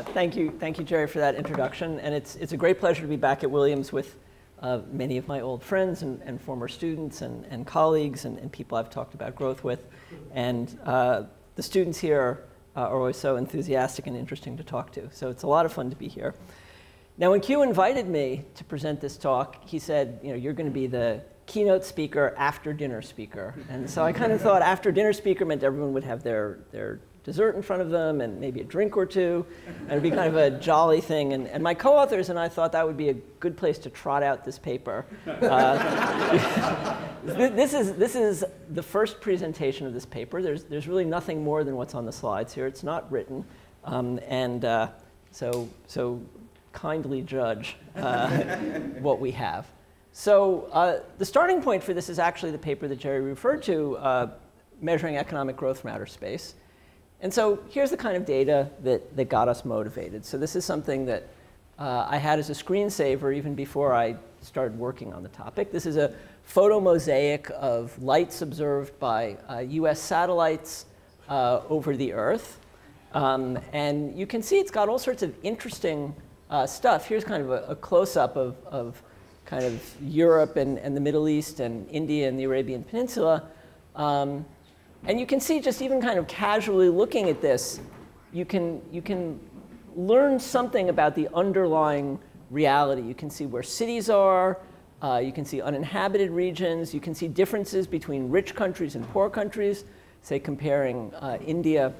Thank you, thank you, Jerry, for that introduction. And it's, it's a great pleasure to be back at Williams with uh, many of my old friends and, and former students and, and colleagues and, and, people I've talked about growth with. And uh, the students here uh, are always so enthusiastic and interesting to talk to. So it's a lot of fun to be here. Now, when Q invited me to present this talk, he said, you know, you're going to be the keynote speaker, after dinner speaker. And so I kind of thought after dinner speaker meant everyone would have their, their dessert in front of them and maybe a drink or two. And it'd be kind of a jolly thing. And, and my co-authors and I thought that would be a good place to trot out this paper. Uh, this, is, this is the first presentation of this paper. There's, there's really nothing more than what's on the slides here. It's not written. Um, and uh, so, so kindly judge uh, what we have. So uh, the starting point for this is actually the paper that Jerry referred to, uh, measuring economic growth from outer space. And so here's the kind of data that, that got us motivated. So this is something that uh, I had as a screensaver even before I started working on the topic. This is a photo mosaic of lights observed by uh, US satellites uh, over the Earth. Um, and you can see it's got all sorts of interesting uh, stuff. Here's kind of a, a close-up of, of kind of Europe and, and the Middle East and India and the Arabian Peninsula. Um, and you can see just even kind of casually looking at this, you can, you can learn something about the underlying reality. You can see where cities are, uh, you can see uninhabited regions, you can see differences between rich countries and poor countries, say comparing uh, India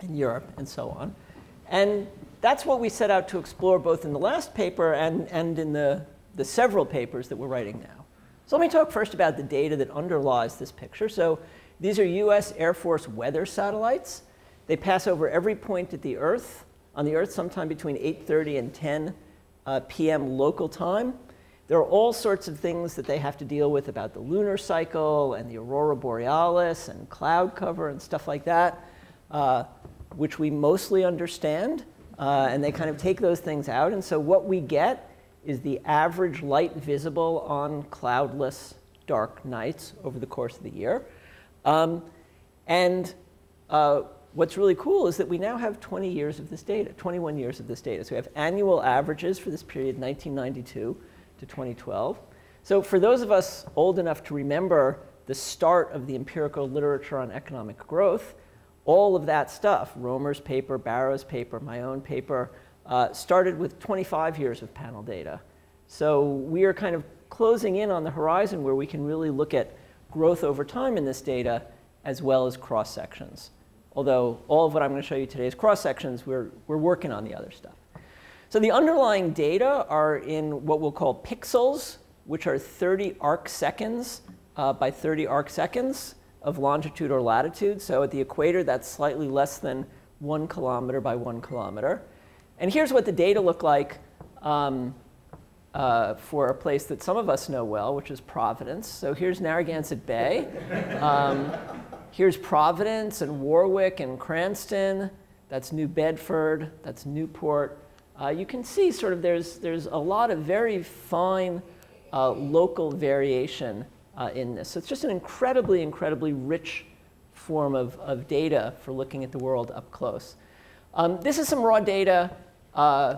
and Europe and so on. And that's what we set out to explore both in the last paper and, and in the, the several papers that we're writing now. So let me talk first about the data that underlies this picture. So these are US Air Force weather satellites. They pass over every point at the Earth, on the Earth sometime between 8.30 and 10 uh, p.m. local time. There are all sorts of things that they have to deal with about the lunar cycle and the aurora borealis and cloud cover and stuff like that, uh, which we mostly understand. Uh, and they kind of take those things out. And so what we get is the average light visible on cloudless dark nights over the course of the year. Um, and uh, what's really cool is that we now have 20 years of this data, 21 years of this data. So we have annual averages for this period 1992 to 2012. So for those of us old enough to remember the start of the empirical literature on economic growth, all of that stuff, Romer's paper, Barro's paper, my own paper, uh, started with 25 years of panel data. So we are kind of closing in on the horizon where we can really look at growth over time in this data as well as cross sections. Although all of what I'm going to show you today is cross sections, we're, we're working on the other stuff. So the underlying data are in what we'll call pixels, which are 30 arc seconds uh, by 30 arc seconds of longitude or latitude. So at the equator, that's slightly less than one kilometer by one kilometer. And here's what the data look like um, uh, for a place that some of us know well, which is Providence. So here's Narragansett Bay. Um, here's Providence and Warwick and Cranston. That's New Bedford. That's Newport. Uh, you can see sort of there's, there's a lot of very fine uh, local variation uh, in this. So it's just an incredibly, incredibly rich form of, of data for looking at the world up close. Um, this is some raw data uh,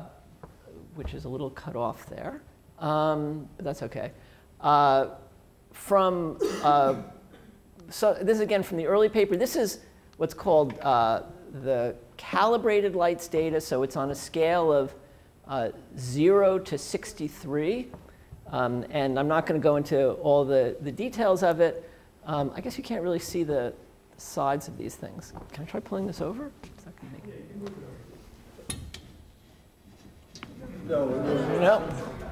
which is a little cut off there, um, but that's okay. Uh, from, uh, so this is again from the early paper. This is what's called uh, the calibrated lights data. So it's on a scale of uh, 0 to 63. Um, and I'm not going to go into all the, the details of it. Um, I guess you can't really see the sides of these things. Can I try pulling this over? No, no,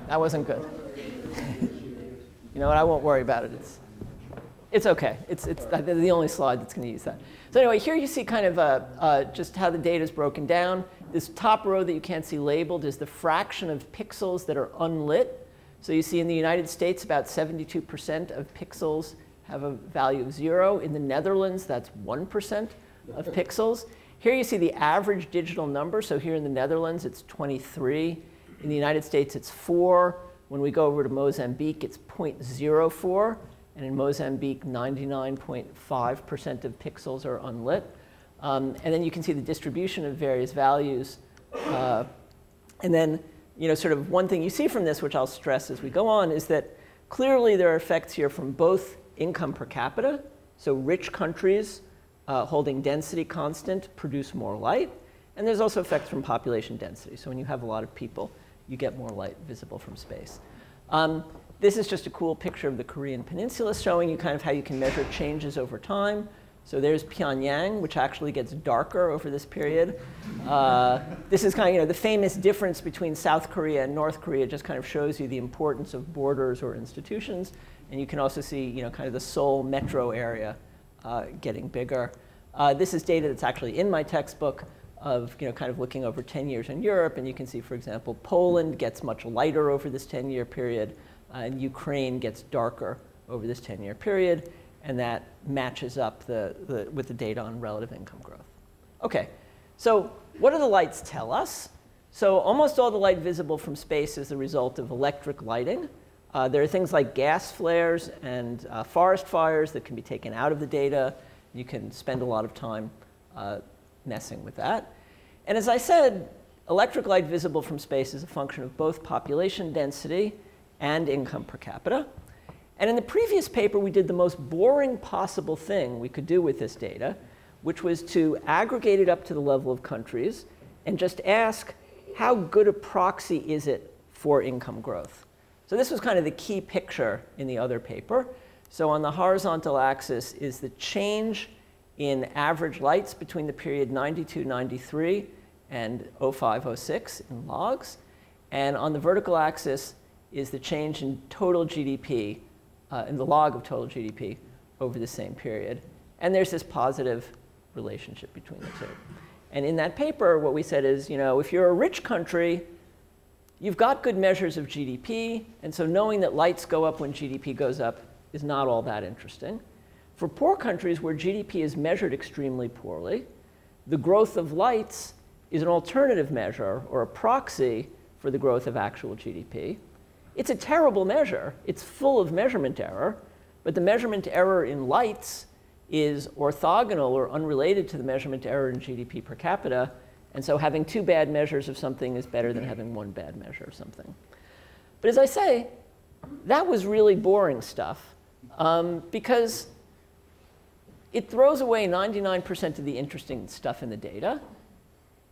that wasn't good. you know what? I won't worry about it. It's, it's okay. It's, it's the only slide that's going to use that. So anyway, here you see kind of uh, uh, just how the data is broken down. This top row that you can't see labeled is the fraction of pixels that are unlit. So you see in the United States, about 72% of pixels have a value of zero. In the Netherlands, that's 1% of pixels. Here you see the average digital number. So here in the Netherlands, it's 23. In the United States, it's 4. When we go over to Mozambique, it's 0.04. And in Mozambique, 99.5% of pixels are unlit. Um, and then you can see the distribution of various values Uh, and then, you know, sort of one thing you see from this, which I'll stress as we go on, is that clearly there are effects here from both income per capita, so rich countries uh, holding density constant produce more light, and there's also effects from population density. So when you have a lot of people, you get more light visible from space. Um, this is just a cool picture of the Korean Peninsula showing you kind of how you can measure changes over time. So there's Pyongyang, which actually gets darker over this period. Uh, this is kind of, you know, the famous difference between South Korea and North Korea just kind of shows you the importance of borders or institutions. And you can also see, you know, kind of the Seoul metro area uh, getting bigger. Uh, this is data that's actually in my textbook of, you know, kind of looking over 10 years in Europe. And you can see, for example, Poland gets much lighter over this 10-year period, uh, and Ukraine gets darker over this 10-year period and that matches up the, the, with the data on relative income growth. Okay, so what do the lights tell us? So almost all the light visible from space is the result of electric lighting. Uh, there are things like gas flares and uh, forest fires that can be taken out of the data. You can spend a lot of time uh, messing with that. And as I said, electric light visible from space is a function of both population density and income per capita. And in the previous paper, we did the most boring possible thing we could do with this data, which was to aggregate it up to the level of countries and just ask, how good a proxy is it for income growth? So this was kind of the key picture in the other paper. So on the horizontal axis is the change in average lights between the period 92-93 and 05-06 in logs. And on the vertical axis is the change in total GDP uh, in the log of total GDP over the same period. And there's this positive relationship between the two. And in that paper, what we said is, you know, if you're a rich country, you've got good measures of GDP, and so knowing that lights go up when GDP goes up is not all that interesting. For poor countries where GDP is measured extremely poorly, the growth of lights is an alternative measure or a proxy for the growth of actual GDP. It's a terrible measure. It's full of measurement error, but the measurement error in lights is orthogonal or unrelated to the measurement error in GDP per capita. And so having two bad measures of something is better than having one bad measure of something. But as I say, that was really boring stuff um, because it throws away 99% of the interesting stuff in the data.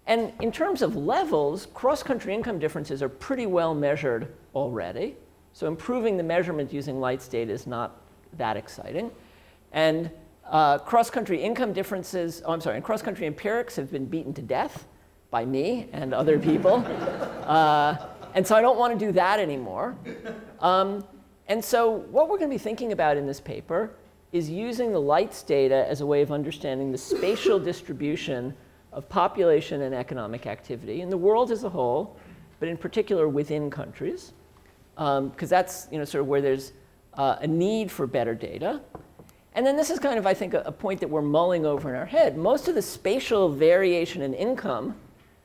And in terms of levels, cross-country income differences are pretty well measured already. So improving the measurement using lights data is not that exciting. And uh, cross-country income differences, oh, I'm sorry, and cross-country empirics have been beaten to death by me and other people. uh, and so I don't want to do that anymore. Um, and so what we're going to be thinking about in this paper is using the lights data as a way of understanding the spatial distribution of population and economic activity in the world as a whole, but in particular within countries, because um, that's you know, sort of where there's uh, a need for better data. And then this is kind of, I think, a, a, point that we're mulling over in our head. Most of the spatial variation in income,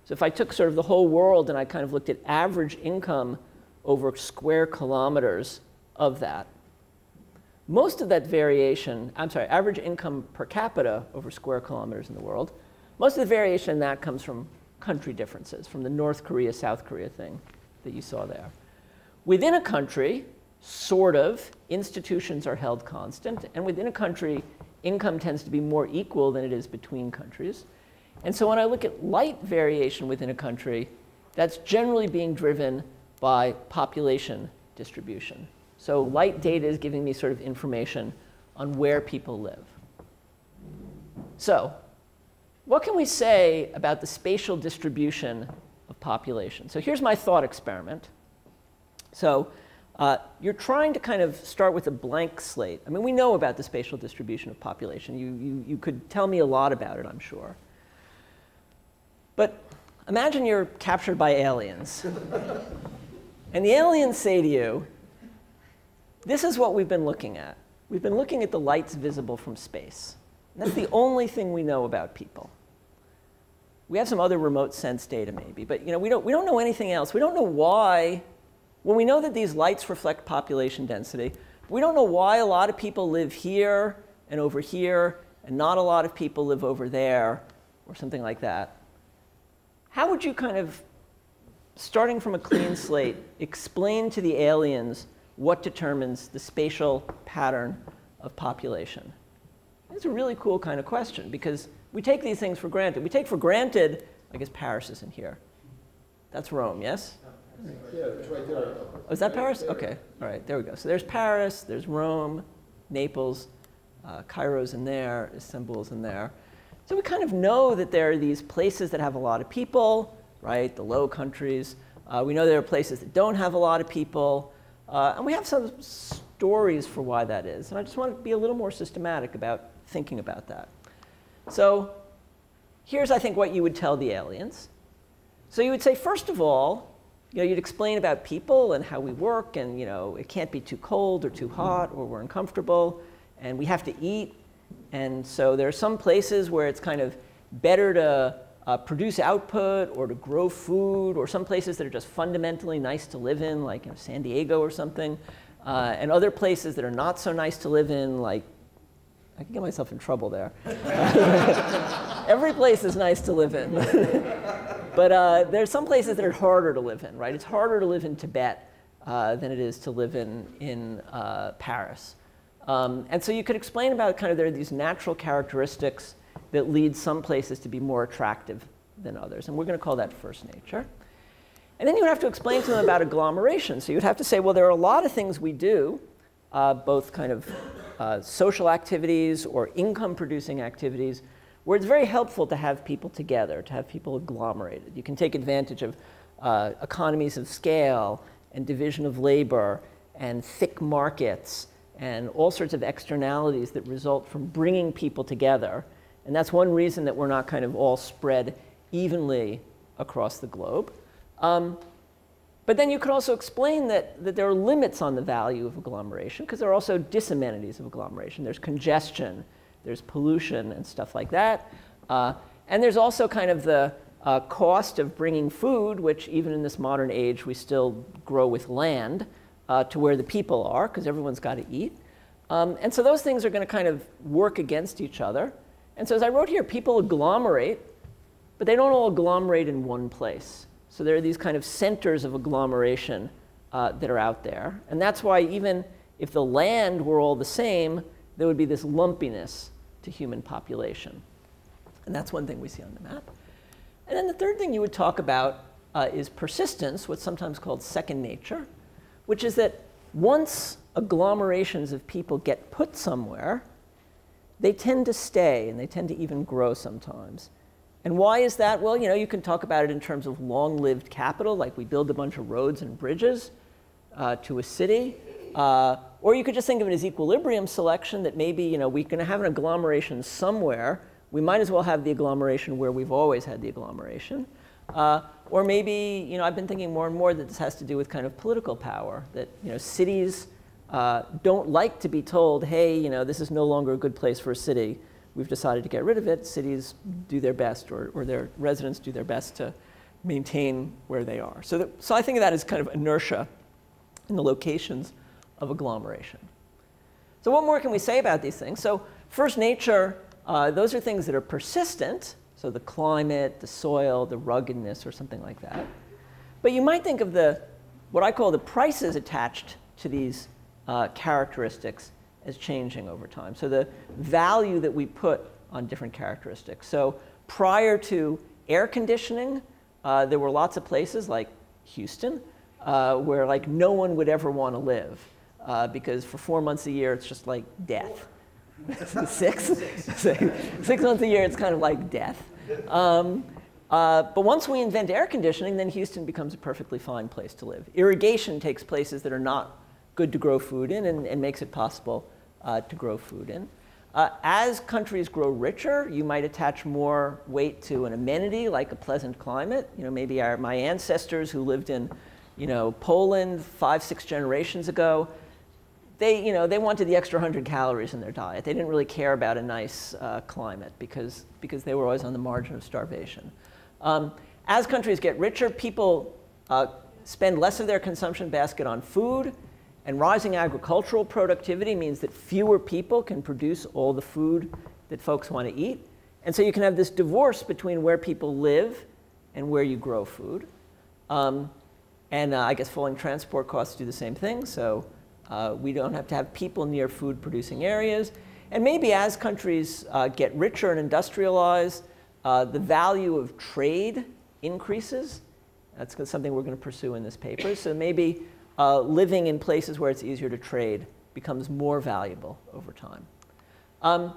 so if I took sort of the whole world and I kind of looked at average income over square kilometers of that, most of that variation, I'm sorry, average income per capita over square kilometers in the world, most of the variation in that comes from country differences, from the North Korea, South Korea thing that you saw there. Within a country, sort of, institutions are held constant. And within a country, income tends to be more equal than it is between countries. And so when I look at light variation within a country, that's generally being driven by population distribution. So light data is giving me sort of information on where people live. So what can we say about the spatial distribution of population? So here's my thought experiment. So uh, you're trying to kind of start with a blank slate. I mean, we know about the spatial distribution of population. You, you, you could tell me a lot about it, I'm sure. But imagine you're captured by aliens. and the aliens say to you, this is what we've been looking at. We've been looking at the lights visible from space. That's the only thing we know about people. We have some other remote sense data maybe, but you know, we, don't, we don't know anything else. We don't know why, when we know that these lights reflect population density, we don't know why a lot of people live here and over here, and not a lot of people live over there, or something like that. how would you kind of, starting from a clean slate, explain to the aliens what determines the spatial pattern of population? It's a really cool kind of question because we take these things for granted. We take for granted, I guess Paris isn't here. That's Rome, yes? Yeah, it's right there. Oh, is that Paris? Okay, all right, there we go. So there's Paris, there's Rome, Naples, uh, Cairo's in there, Istanbul's in there. So we kind of know that there are these places that have a lot of people, right? The low countries. Uh, we know there are places that don't have a lot of people. Uh, and we have some stories for why that is. And I just want to be a little more systematic about thinking about that. So here's, I think, what you would tell the aliens. So you would say, first of all, you know, you'd explain about people and how we work, and you know, it can't be too cold or too hot, or we're uncomfortable, and we have to eat. And so there are some places where it's kind of better to uh, produce output or to grow food, or some places that are just fundamentally nice to live in, like you know, San Diego or something, uh, and other places that are not so nice to live in, like I can get myself in trouble there. Every place is nice to live in. but uh, there's some places that are harder to live in, right? It's harder to live in Tibet uh, than it is to live in, in uh, Paris. Um, and so you could explain about kind of there are these natural characteristics that leads some places to be more attractive than others. And we're going to call that first nature. And then you would have to explain to them about agglomeration. So you'd have to say, well, there are a lot of things we do, uh, both kind of uh, social activities or income producing activities where it's very helpful to have people together, to have people agglomerated. You can take advantage of uh, economies of scale and division of labor and thick markets and all sorts of externalities that result from bringing people together. And that's one reason that we're not kind of all spread evenly across the globe. Um, but then you could also explain that, that there are limits on the value of agglomeration because there are also disamenities of agglomeration. There's congestion, there's pollution and stuff like that. Uh, and there's also kind of the uh, cost of bringing food, which even in this modern age, we still grow with land uh, to where the people are because everyone's got to eat. Um, and so those things are going to kind of work against each other. And so as I wrote here, people agglomerate, but they don't all agglomerate in one place. So there are these kind of centers of agglomeration uh, that are out there. And that's why even if the land were all the same, there would be this lumpiness to human population. And that's one thing we see on the map. And then the third thing you would talk about uh, is persistence, what's sometimes called second nature, which is that once agglomerations of people get put somewhere, they tend to stay and they tend to even grow sometimes. And why is that? Well, you know, you can talk about it in terms of long-lived capital, like we build a bunch of roads and bridges uh, to a city. Uh, or you could just think of it as equilibrium selection, that maybe, you know, we're going to have an agglomeration somewhere. We might as well have the agglomeration where we've always had the agglomeration. Uh, or maybe, you know, I've been thinking more and more that this has to do with kind of political power, that, you know, cities uh, don't like to be told, hey, you know, this is no longer a good place for a city we've decided to get rid of it, cities do their best or, or their residents do their best to maintain where they are. So, so I think of that as kind of inertia in the locations of agglomeration. So what more can we say about these things? So first nature, uh, those are things that are persistent, so the climate, the soil, the ruggedness, or something like that. But you might think of the, what I call the prices attached to these uh, characteristics as changing over time. So the value that we put on different characteristics. So prior to air conditioning, uh, there were lots of places like Houston uh, where like no one would ever want to live uh, because for four months a year it's just like death. six, six months a year it's kind of like death. Um, uh, but once we invent air conditioning, then Houston becomes a perfectly fine place to live. Irrigation takes places that are not good to grow food in and, and makes it possible uh, to grow food in. Uh, as countries grow richer, you might attach more weight to an amenity like a pleasant climate. You know, maybe our, my ancestors who lived in, you know, Poland five, six generations ago, they, you know, they wanted the extra 100 calories in their diet. They didn't really care about a nice uh, climate because, because they were always on the margin of starvation. Um, as countries get richer, people uh, spend less of their consumption basket on food and rising agricultural productivity means that fewer people can produce all the food that folks want to eat. And so you can have this divorce between where people live and where you grow food. Um, and uh, I guess falling transport costs do the same thing. So uh, we don't have to have people near food producing areas. And maybe as countries uh, get richer and industrialized, uh, the value of trade increases. That's something we're going to pursue in this paper. So maybe uh, living in places where it's easier to trade becomes more valuable over time. Um,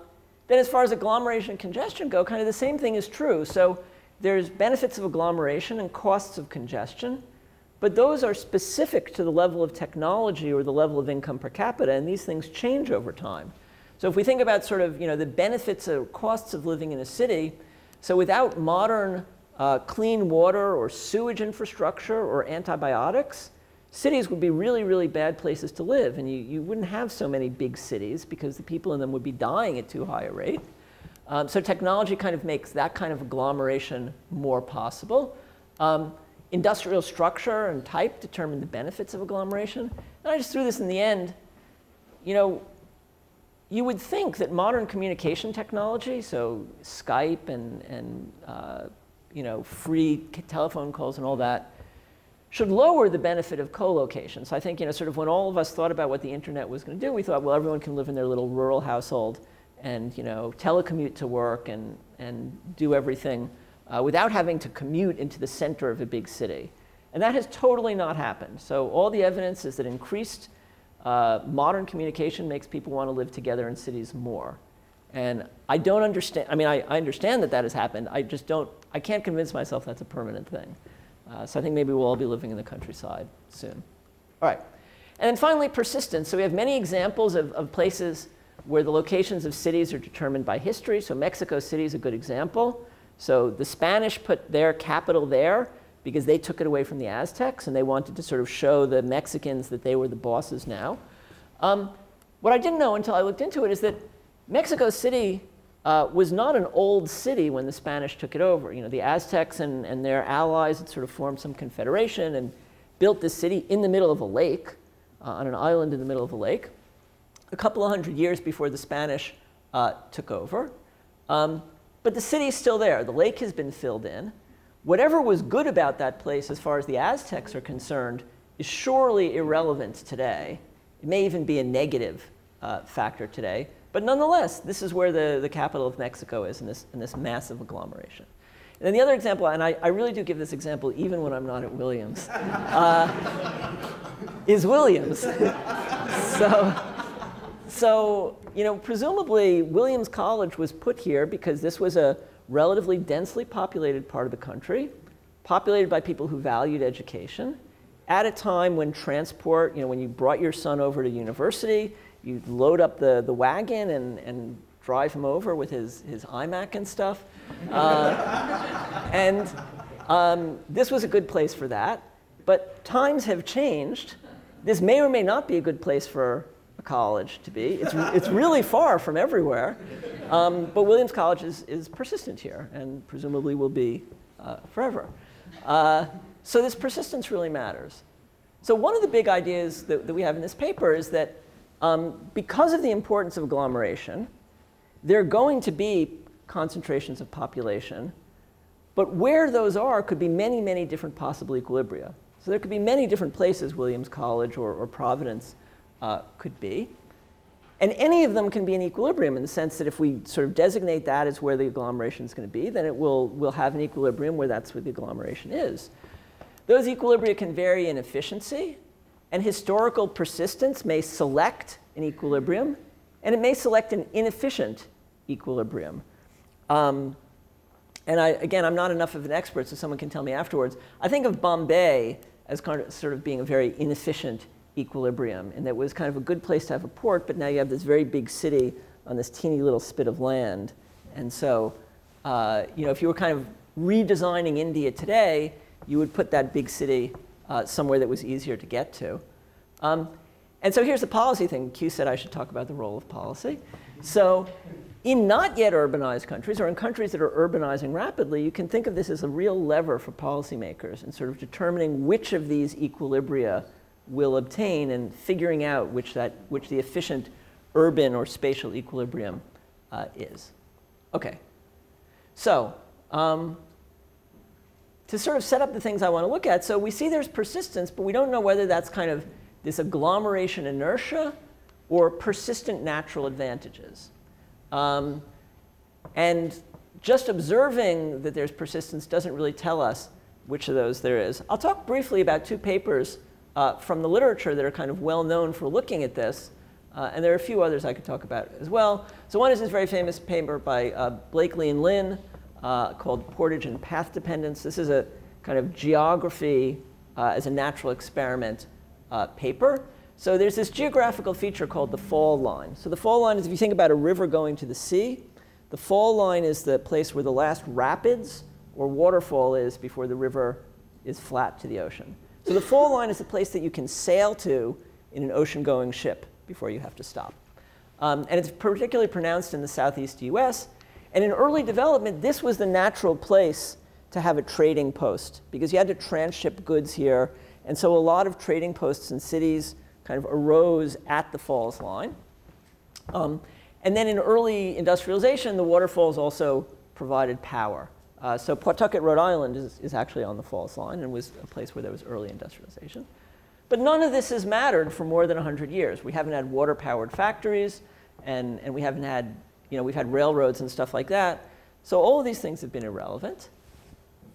then as far as agglomeration and congestion go, kind of the same thing is true. So there's benefits of agglomeration and costs of congestion, but those are specific to the level of technology or the level of income per capita, and these things change over time. So if we think about sort of you know, the benefits or costs of living in a city, so without modern uh, clean water or sewage infrastructure or antibiotics, cities would be really, really bad places to live. And you, you wouldn't have so many big cities because the people in them would be dying at too high a rate. Um, so technology kind of makes that kind of agglomeration more possible. Um, industrial structure and type determine the benefits of agglomeration. And I just threw this in the end. You know, you would think that modern communication technology, so Skype and, and uh, you know, free telephone calls and all that, should lower the benefit of co-location. So I think, you know, sort of when all of us thought about what the internet was going to do, we thought, well, everyone can live in their little rural household and, you know, telecommute to work and, and do everything uh, without having to commute into the center of a big city. And that has totally not happened. So all the evidence is that increased uh, modern communication makes people want to live together in cities more. And I don't understand, I mean, I, I understand that that has happened. I just don't, I can't convince myself that's a permanent thing. Uh, so I think maybe we'll all be living in the countryside soon. All right. And then finally, persistence. So we have many examples of, of places where the locations of cities are determined by history. So Mexico City is a good example. So the Spanish put their capital there because they took it away from the Aztecs and they wanted to sort of show the Mexicans that they were the bosses now. Um, what I didn't know until I looked into it is that Mexico City uh, was not an old city when the Spanish took it over. You know, the Aztecs and, and their allies had sort of formed some confederation and built this city in the middle of a lake, uh, on an island in the middle of a lake, a couple of hundred years before the Spanish uh, took over. Um, but the city's still there. The lake has been filled in. Whatever was good about that place as far as the Aztecs are concerned is surely irrelevant today. It may even be a negative uh, factor today but nonetheless, this is where the, the capital of Mexico is in this, in this massive agglomeration. And then the other example, and I, I really do give this example even when I'm not at Williams, uh, is Williams. so, so, you know, presumably Williams College was put here because this was a relatively densely populated part of the country, populated by people who valued education, at a time when transport, you know, when you brought your son over to university, you load up the, the wagon and, and drive him over with his, his iMac and stuff. Uh, and um, this was a good place for that. But times have changed. This may or may not be a good place for a college to be. It's, it's really far from everywhere. Um, but Williams College is, is persistent here and presumably will be uh, forever. Uh, so this persistence really matters. So one of the big ideas that, that we have in this paper is that um, because of the importance of agglomeration, there are going to be concentrations of population, but where those are could be many, many different possible equilibria. So there could be many different places Williams College or, or Providence uh, could be. And any of them can be an equilibrium in the sense that if we sort of designate that as where the agglomeration is going to be, then it will, will have an equilibrium where that's where the agglomeration is. Those equilibria can vary in efficiency. And historical persistence may select an equilibrium, and it may select an inefficient equilibrium. Um, and I, again, I'm not enough of an expert, so someone can tell me afterwards. I think of Bombay as kind of, sort of being a very inefficient equilibrium, and that was kind of a good place to have a port, but now you have this very big city on this teeny little spit of land. And so, uh, you know, if you were kind of redesigning India today, you would put that big city uh, somewhere that was easier to get to. Um, and so here's the policy thing. Q said I should talk about the role of policy. So in not yet urbanized countries, or in countries that are urbanizing rapidly, you can think of this as a real lever for policymakers in sort of determining which of these equilibria will obtain and figuring out which, that, which the efficient urban or spatial equilibrium uh, is. Okay, so um, to sort of set up the things I want to look at, so we see there's persistence, but we don't know whether that's kind of this agglomeration inertia or persistent natural advantages. Um, and just observing that there's persistence doesn't really tell us which of those there is. I'll talk briefly about two papers uh, from the literature that are kind of well known for looking at this. Uh, and there are a few others I could talk about as well. So one is this very famous paper by uh, Bleakley and Lin uh, called Portage and Path Dependence. This is a kind of geography uh, as a natural experiment uh, paper. So there's this geographical feature called the fall line. So the fall line is if you think about a river going to the sea, the fall line is the place where the last rapids or waterfall is before the river is flat to the ocean. So the fall line is the place that you can sail to in an ocean-going ship before you have to stop. Um, and it's particularly pronounced in the southeast US. And in early development, this was the natural place to have a trading post because you had to transship goods here. And so a lot of trading posts in cities kind of arose at the falls line. Um, and then in early industrialization, the waterfalls also provided power. Uh, so Pawtucket, Rhode Island is, is actually on the falls line and was a place where there was early industrialization. But none of this has mattered for more than 100 years. We haven't had water-powered factories, and, and we haven't had, you know, we've had railroads and stuff like that. So all of these things have been irrelevant.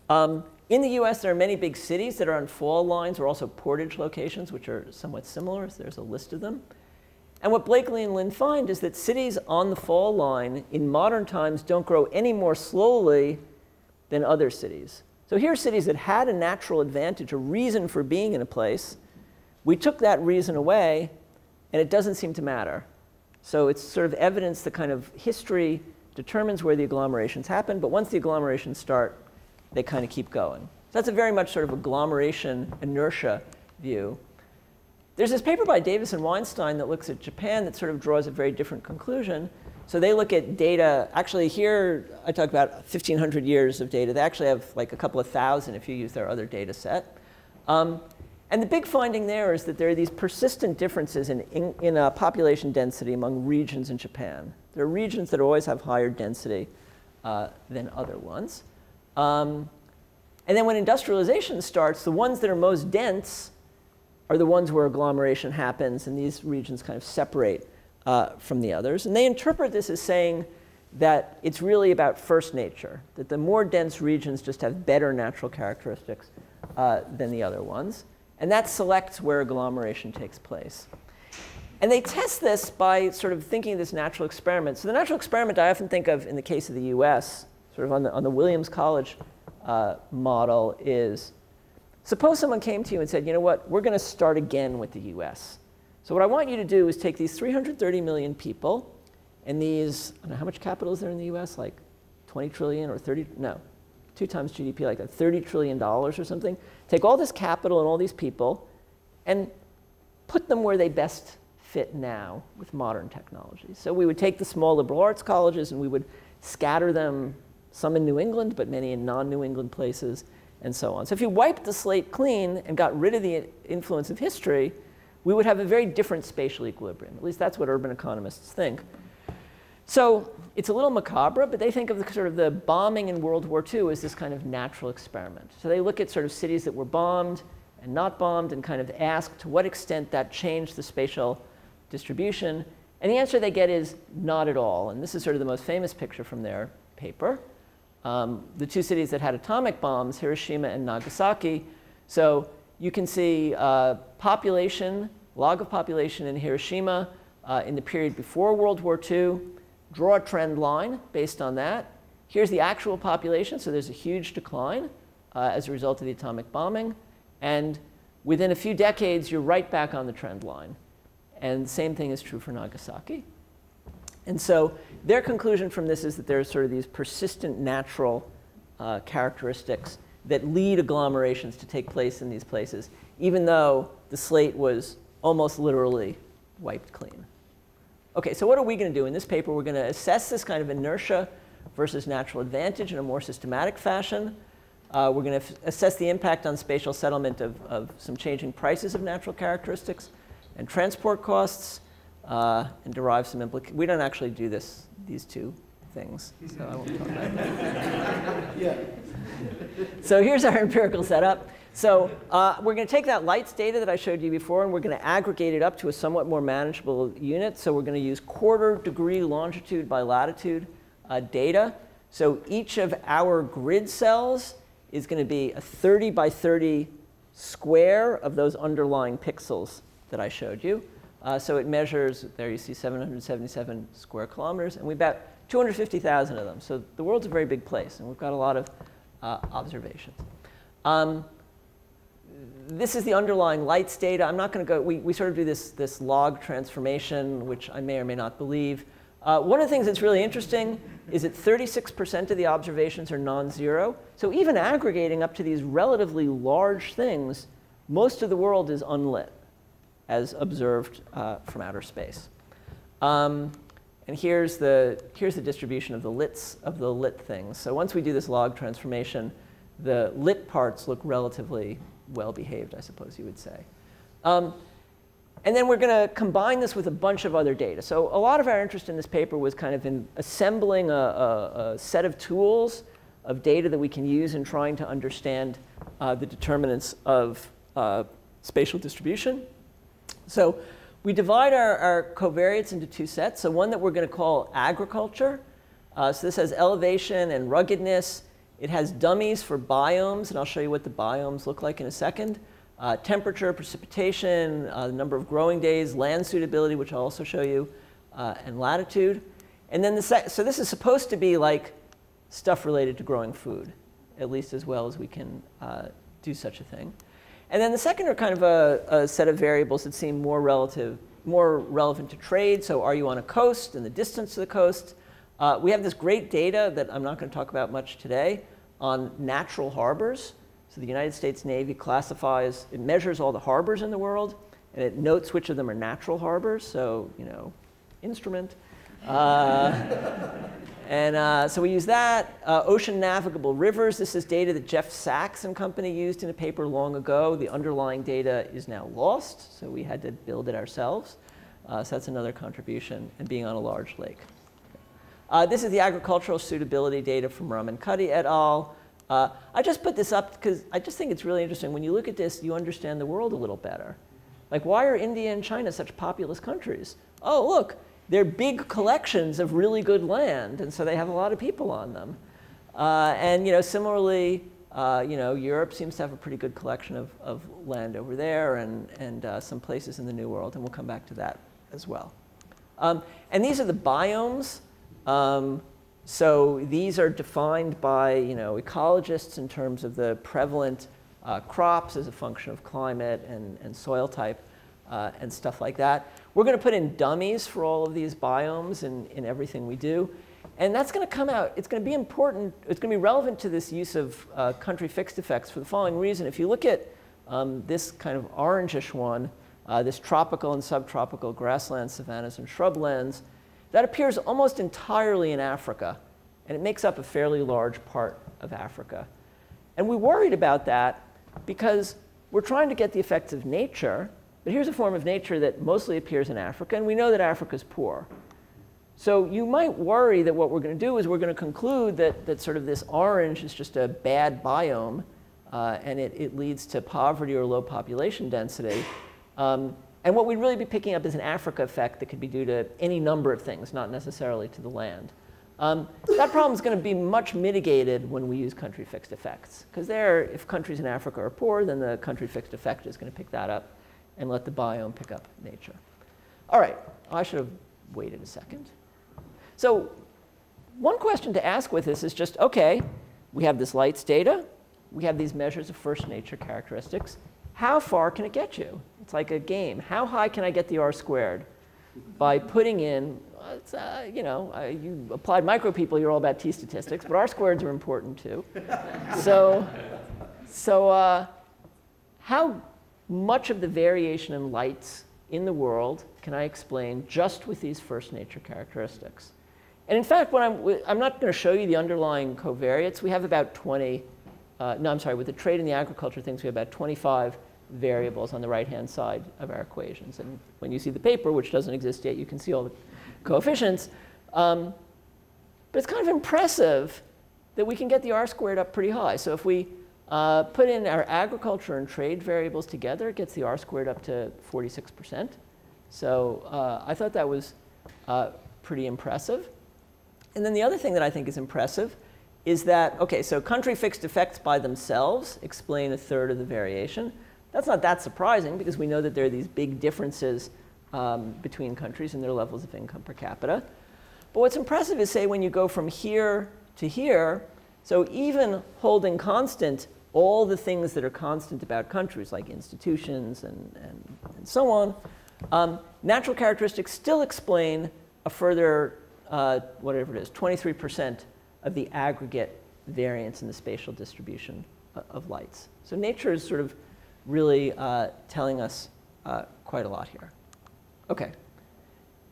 Um, in the US, there are many big cities that are on fall lines or also portage locations, which are somewhat similar. So there's a list of them. And what Bleakley and Lin find is that cities on the fall line in modern times don't grow any more slowly than other cities. So here are cities that had a natural advantage, a reason for being in a place. We took that reason away, and it doesn't seem to matter. So it's sort of evidence that kind of history determines where the agglomerations happen, but once the agglomerations start, they kind of keep going. So that's a very much sort of agglomeration inertia view. There's this paper by Davis and Weinstein that looks at Japan that sort of draws a very different conclusion. So they look at data, actually here I talk about 1,500 years of data. They actually have like a couple of thousand if you use their other data set. Um, and the big finding there is that there are these persistent differences in, in, in uh, population density among regions in Japan. There are regions that always have higher density uh, than other ones. Um, and then when industrialization starts, the ones that are most dense are the ones where agglomeration happens, and these regions kind of separate uh, from the others. And they interpret this as saying that it's really about first nature, that the more dense regions just have better natural characteristics uh, than the other ones. And that selects where agglomeration takes place. And they test this by sort of thinking of this natural experiment. So the natural experiment I often think of in the case of the US, sort of on the, on the Williams College uh, model, is Suppose someone came to you and said, you know what, we're going to start again with the US. So what I want you to do is take these 330 million people and these, I don't know, how much capital is there in the US? Like 20 trillion or 30, no, two times GDP, like that, $30 trillion or something. Take all this capital and all these people and put them where they best fit now with modern technology. So we would take the small liberal arts colleges and we would scatter them, some in New England, but many in non-New England places, and so on. So if you wiped the slate clean and got rid of the influence of history, we would have a very different spatial equilibrium. At least that's what urban economists think. So it's a little macabre, but they think of the sort of the bombing in World War II as this kind of natural experiment. So they look at sort of cities that were bombed and not bombed and kind of ask to what extent that changed the spatial distribution. And the answer they get is not at all. And this is sort of the most famous picture from their paper um, the two cities that had atomic bombs, Hiroshima and Nagasaki. So you can see uh, population, log of population in Hiroshima uh, in the period before World War II. Draw a trend line based on that. Here's the actual population, so there's a huge decline uh, as a result of the atomic bombing. And within a few decades, you're right back on the trend line. And the same thing is true for Nagasaki. And so their conclusion from this is that there's sort of these persistent natural uh, characteristics that lead agglomerations to take place in these places, even though the slate was almost literally wiped clean. Okay, so what are we going to do? In this paper, we're going to assess this kind of inertia versus natural advantage in a more systematic fashion. Uh, we're going to assess the impact on spatial settlement of, of some changing prices of natural characteristics and transport costs uh, and derive some implications. We don't actually do this, these two things, so I won't talk about that. Yeah. so here's our empirical setup. So uh, we're going to take that lights data that I showed you before, and we're going to aggregate it up to a somewhat more manageable unit. So we're going to use quarter degree longitude by latitude uh, data. So each of our grid cells is going to be a 30 by 30 square of those underlying pixels that I showed you. Uh, so it measures, there you see 777 square kilometers, and we've got 250,000 of them. So the world's a very big place, and we've got a lot of uh, observations. Um, this is the underlying lights data. I'm not going to go, we, we sort of do this, this log transformation, which I may or may not believe. Uh, one of the things that's really interesting is that 36% of the observations are non-zero. So even aggregating up to these relatively large things, most of the world is unlit as observed uh, from outer space. Um, and here's the, here's the distribution of the lits of the lit things. So once we do this log transformation, the lit parts look relatively well behaved, I suppose you would say. Um, and then we're going to combine this with a bunch of other data. So a lot of our interest in this paper was kind of in assembling a, a, a set of tools of data that we can use in trying to understand uh, the determinants of uh, spatial distribution. So we divide our, our, covariates into two sets. So one that we're going to call agriculture. Uh, so this has elevation and ruggedness. It has dummies for biomes, and I'll show you what the biomes look like in a second uh, temperature, precipitation, uh, the number of growing days, land suitability, which I'll also show you, uh, and latitude. And then the so this is supposed to be like stuff related to growing food, at least as well as we can uh, do such a thing. And then the second are kind of a, a, set of variables that seem more relative, more relevant to trade. So are you on a coast and the distance to the coast? Uh, we have this great data that I'm not going to talk about much today on natural harbors. So the United States Navy classifies, it measures all the harbors in the world, and it notes which of them are natural harbors. So, you know, instrument. Uh, and uh, so we use that. Uh, ocean navigable rivers. This is data that Jeff Sachs and company used in a paper long ago. The underlying data is now lost, so we had to build it ourselves. Uh, so that's another contribution, and being on a large lake. Uh, this is the agricultural suitability data from Ramankutty et al. Uh, I just put this up because I just think it's really interesting. When you look at this, you understand the world a little better. Like, why are India and China such populous countries? Oh, look, they're big collections of really good land, and so they have a lot of people on them. Uh, and you know, similarly, uh, you know, Europe seems to have a pretty good collection of, of land over there, and, and uh, some places in the New World, and we'll come back to that as well. Um, and these are the biomes. Um, so these are defined by you know, ecologists in terms of the prevalent uh, crops as a function of climate and, and soil type uh, and stuff like that. We're going to put in dummies for all of these biomes in, in everything we do. And that's going to come out, it's going to be important, it's going to be relevant to this use of uh, country fixed effects for the following reason. If you look at um, this kind of orangish one, uh, this tropical and subtropical grasslands, savannas, and shrublands, that appears almost entirely in Africa, and it makes up a fairly large part of Africa. And we worried about that because we're trying to get the effects of nature, but here's a form of nature that mostly appears in Africa, and we know that Africa is poor. So you might worry that what we're going to do is we're going to conclude that, that sort of this orange is just a bad biome, uh, and it, it leads to poverty or low population density. Um, and what we'd really be picking up is an Africa effect that could be due to any number of things, not necessarily to the land. Um, that problem is going to be much mitigated when we use country fixed effects. Because there, if countries in Africa are poor, then the country fixed effect is going to pick that up and let the biome pick up nature. All right, I should have waited a second. So one question to ask with this is just, OK, we have this lights data. We have these measures of first nature characteristics. How far can it get you? It's like a game. How high can I get the R squared? By putting in, uh, you know, uh, you applied micro people, you're all about t statistics, but R squareds are important too. so, so uh, how much of the variation in lights in the world can I explain just with these first nature characteristics? And in fact, when I'm, I'm not going to show you the underlying covariates. We have about 20, uh, no, I'm sorry, with the trade and the agriculture things, we have about 25 variables on the right-hand side of our equations. And when you see the paper, which doesn't exist yet, you can see all the coefficients. Um, but it's kind of impressive that we can get the R squared up pretty high. So if we uh, put in our agriculture and trade variables together, it gets the R squared up to 46%. So uh, I thought that was uh, pretty impressive. And then the other thing that I think is impressive is that, okay, so country fixed effects by themselves explain a third of the variation. That's not that surprising because we know that there are these big differences um, between countries and their levels of income per capita. But what's impressive is, say, when you go from here to here, so even holding constant all the things that are constant about countries, like institutions and, and, and so on, um, natural characteristics still explain a further, uh, whatever it is, 23% of the aggregate variance in the spatial distribution uh, of lights. So nature is sort of really uh, telling us uh, quite a lot here. Okay.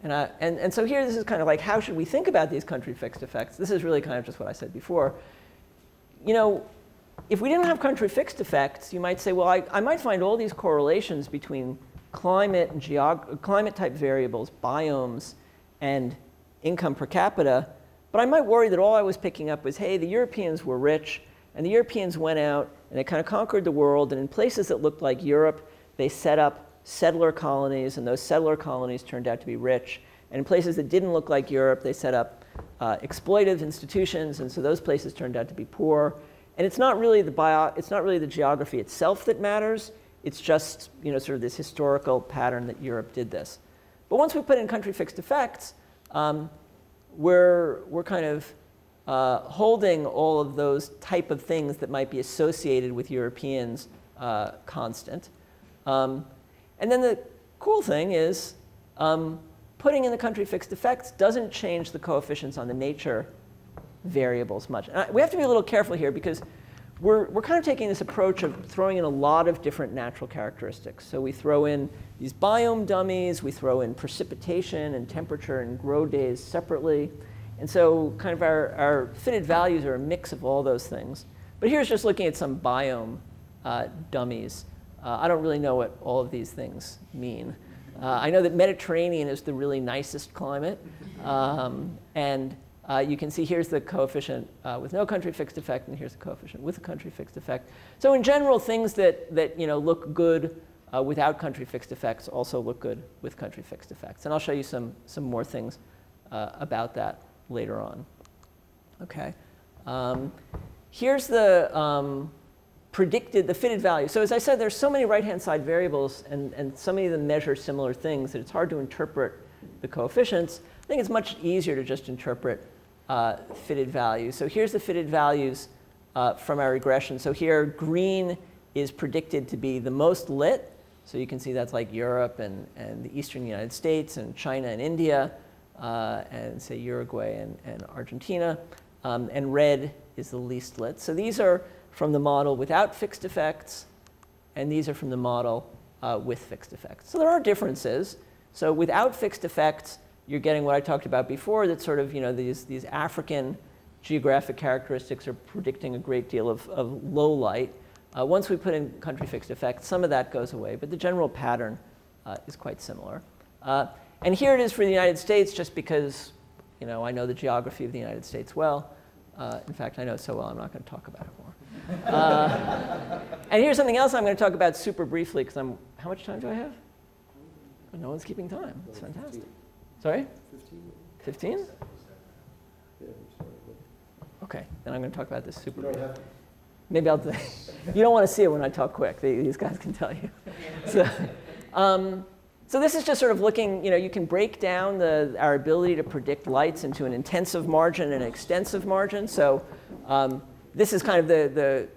And, uh, and, and so here, this is kind of like, how should we think about these country fixed effects? This is really kind of just what I said before. You know, if we didn't have country fixed effects, you might say, well, I, I might find all these correlations between climate and geog climate type variables, biomes, and income per capita. But I might worry that all I was picking up was, hey, the Europeans were rich, and the Europeans went out and they kind of conquered the world, and in places that looked like Europe, they set up settler colonies, and those settler colonies turned out to be rich. And in places that didn't look like Europe, they set up uh, exploitive institutions, and so those places turned out to be poor. And it's not really the bio, it's not really the geography itself that matters. It's just you know sort of this historical pattern that Europe did this. But once we put in country fixed effects, um, we're we're kind of uh, holding all of those type of things that might be associated with Europeans uh, constant. Um, and then the cool thing is um, putting in the country fixed effects doesn't change the coefficients on the nature variables much. I, we have to be a little careful here because we're, we're kind of taking this approach of throwing in a lot of different natural characteristics. So we throw in these biome dummies, we throw in precipitation and temperature and grow days separately. And so kind of our, our fitted values are a mix of all those things. But here's just looking at some biome uh, dummies. Uh, I don't really know what all of these things mean. Uh, I know that Mediterranean is the really nicest climate. Um, and uh, you can see here's the coefficient uh, with no country fixed effect, and here's the coefficient with a country fixed effect. So in general, things that, that you know, look good uh, without country fixed effects also look good with country fixed effects. And I'll show you some, some more things about that later on. Okay. Um, here's the, um, predicted the fitted value. So as I said, there's so many right-hand side variables, and, and so many of them measure similar things that it's hard to interpret the coefficients. I think it's much easier to just interpret uh, fitted values. So here's the fitted values uh, from our regression. So here, green is predicted to be the most lit. So you can see that's like Europe and, and the eastern United States and China and India uh, and say Uruguay and, and Argentina. Um, and red is the least lit. So these are from the model without fixed effects, and these are from the model uh, with fixed effects. So there are differences. So without fixed effects, you're getting what I talked about before, that sort of, you know, these, these African geographic characteristics are predicting a great deal of, of low light. Uh, once we put in country fixed effects, some of that goes away, but the general pattern uh, is quite similar. And here it is for the United States, just because, you know, I know the geography of the United States well. Uh, in fact, I know it so well, I'm not going to talk about it more. Uh, and here's something else I'm going to talk about super briefly because I'm. How much time do I have? No one's keeping time. It's fantastic. Sorry? 15. 15? Okay, then I'm going to talk about this super briefly. Maybe I'll. you don't want to see it when I talk quick. These guys can tell you. So, um, so this is just sort of looking, you know, you can break down the, our ability to predict lights into an intensive margin and an extensive margin. So um, this is kind of the, the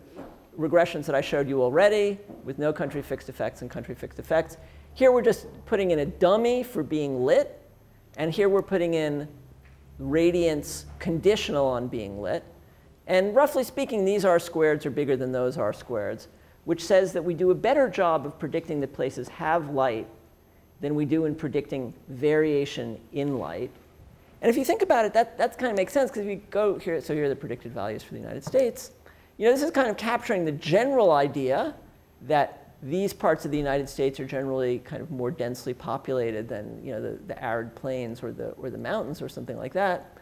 regressions that I showed you already with no country fixed effects and country fixed effects. Here we're just putting in a dummy for being lit. And here we're putting in radiance conditional on being lit. And roughly speaking, these R squareds are bigger than those R squareds, which says that we do a better job of predicting that places have light than we do in predicting variation in light. And if you think about it, that, that kind of makes sense because you go here, so here are the predicted values for the United States. You know, this is kind of capturing the general idea that these parts of the United States are generally kind of more densely populated than you know, the, the arid plains or the, or the mountains or something like that.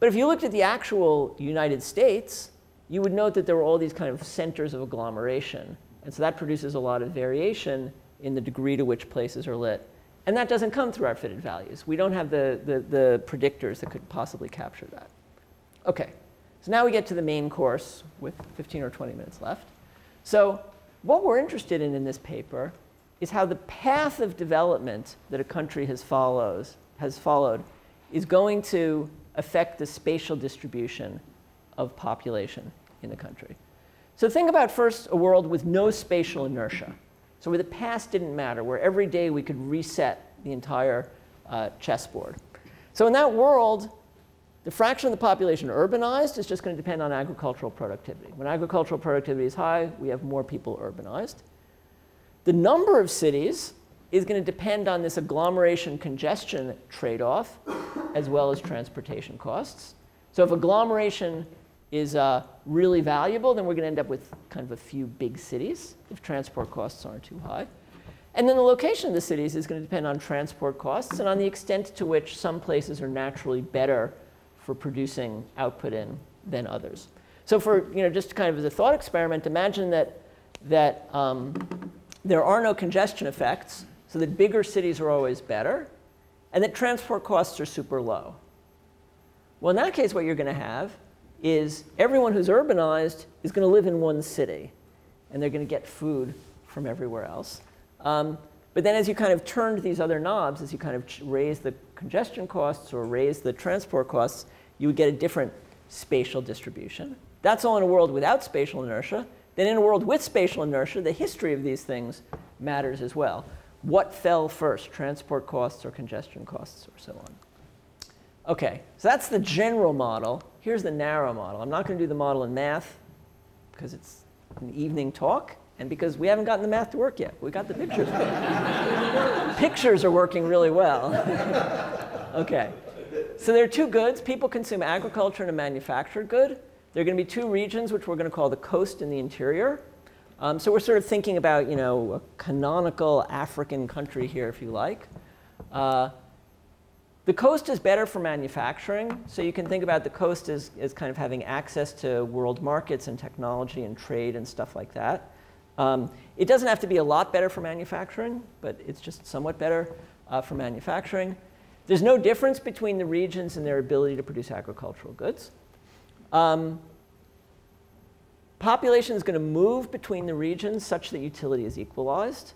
But if you looked at the actual United States, you would note that there were all these kind of centers of agglomeration. And so that produces a lot of variation in the degree to which places are lit. And that doesn't come through our fitted values. We don't have the, the, the predictors that could possibly capture that. OK, so now we get to the main course with 15 or 20 minutes left. So what we're interested in in this paper is how the path of development that a country has, follows, has followed is going to affect the spatial distribution of population in the country. So think about first a world with no spatial inertia. So where the past didn't matter, where every day we could reset the entire uh, chessboard. So in that world, the fraction of the population urbanized is just going to depend on agricultural productivity. When agricultural productivity is high, we have more people urbanized. The number of cities is going to depend on this agglomeration congestion trade-off as well as transportation costs. So if agglomeration is uh, really valuable, then we're going to end up with kind of a few big cities if transport costs aren't too high. And then the location of the cities is going to depend on transport costs and on the extent to which some places are naturally better for producing output in than others. So for, you know, just kind of as a thought experiment, imagine that, that um, there are no congestion effects, so that bigger cities are always better, and that transport costs are super low. Well, in that case, what you're going to have is everyone who's urbanized is going to live in one city, and they're going to get food from everywhere else. Um, but then as you kind of turned these other knobs, as you kind of raise the congestion costs or raise the transport costs, you would get a different spatial distribution. That's all in a world without spatial inertia. Then in a world with spatial inertia, the history of these things matters as well. What fell first, transport costs or congestion costs or so on? OK, so that's the general model. Here's the narrow model. I'm not going to do the model in math because it's an evening talk and because we haven't gotten the math to work yet. We got the pictures. pictures are working really well. OK. So there are two goods. People consume agriculture and a manufactured good. There are going to be two regions, which we're going to call the coast and the interior. Um, so we're sort of thinking about, you know, a canonical African country here, if you like. Uh, the coast is better for manufacturing. So you can think about the coast as, as kind of having access to world markets and technology and trade and stuff like that. Um, it doesn't have to be a lot better for manufacturing, but it's just somewhat better uh, for manufacturing. There's no difference between the regions and their ability to produce agricultural goods. Um, population is going to move between the regions such that utility is equalized.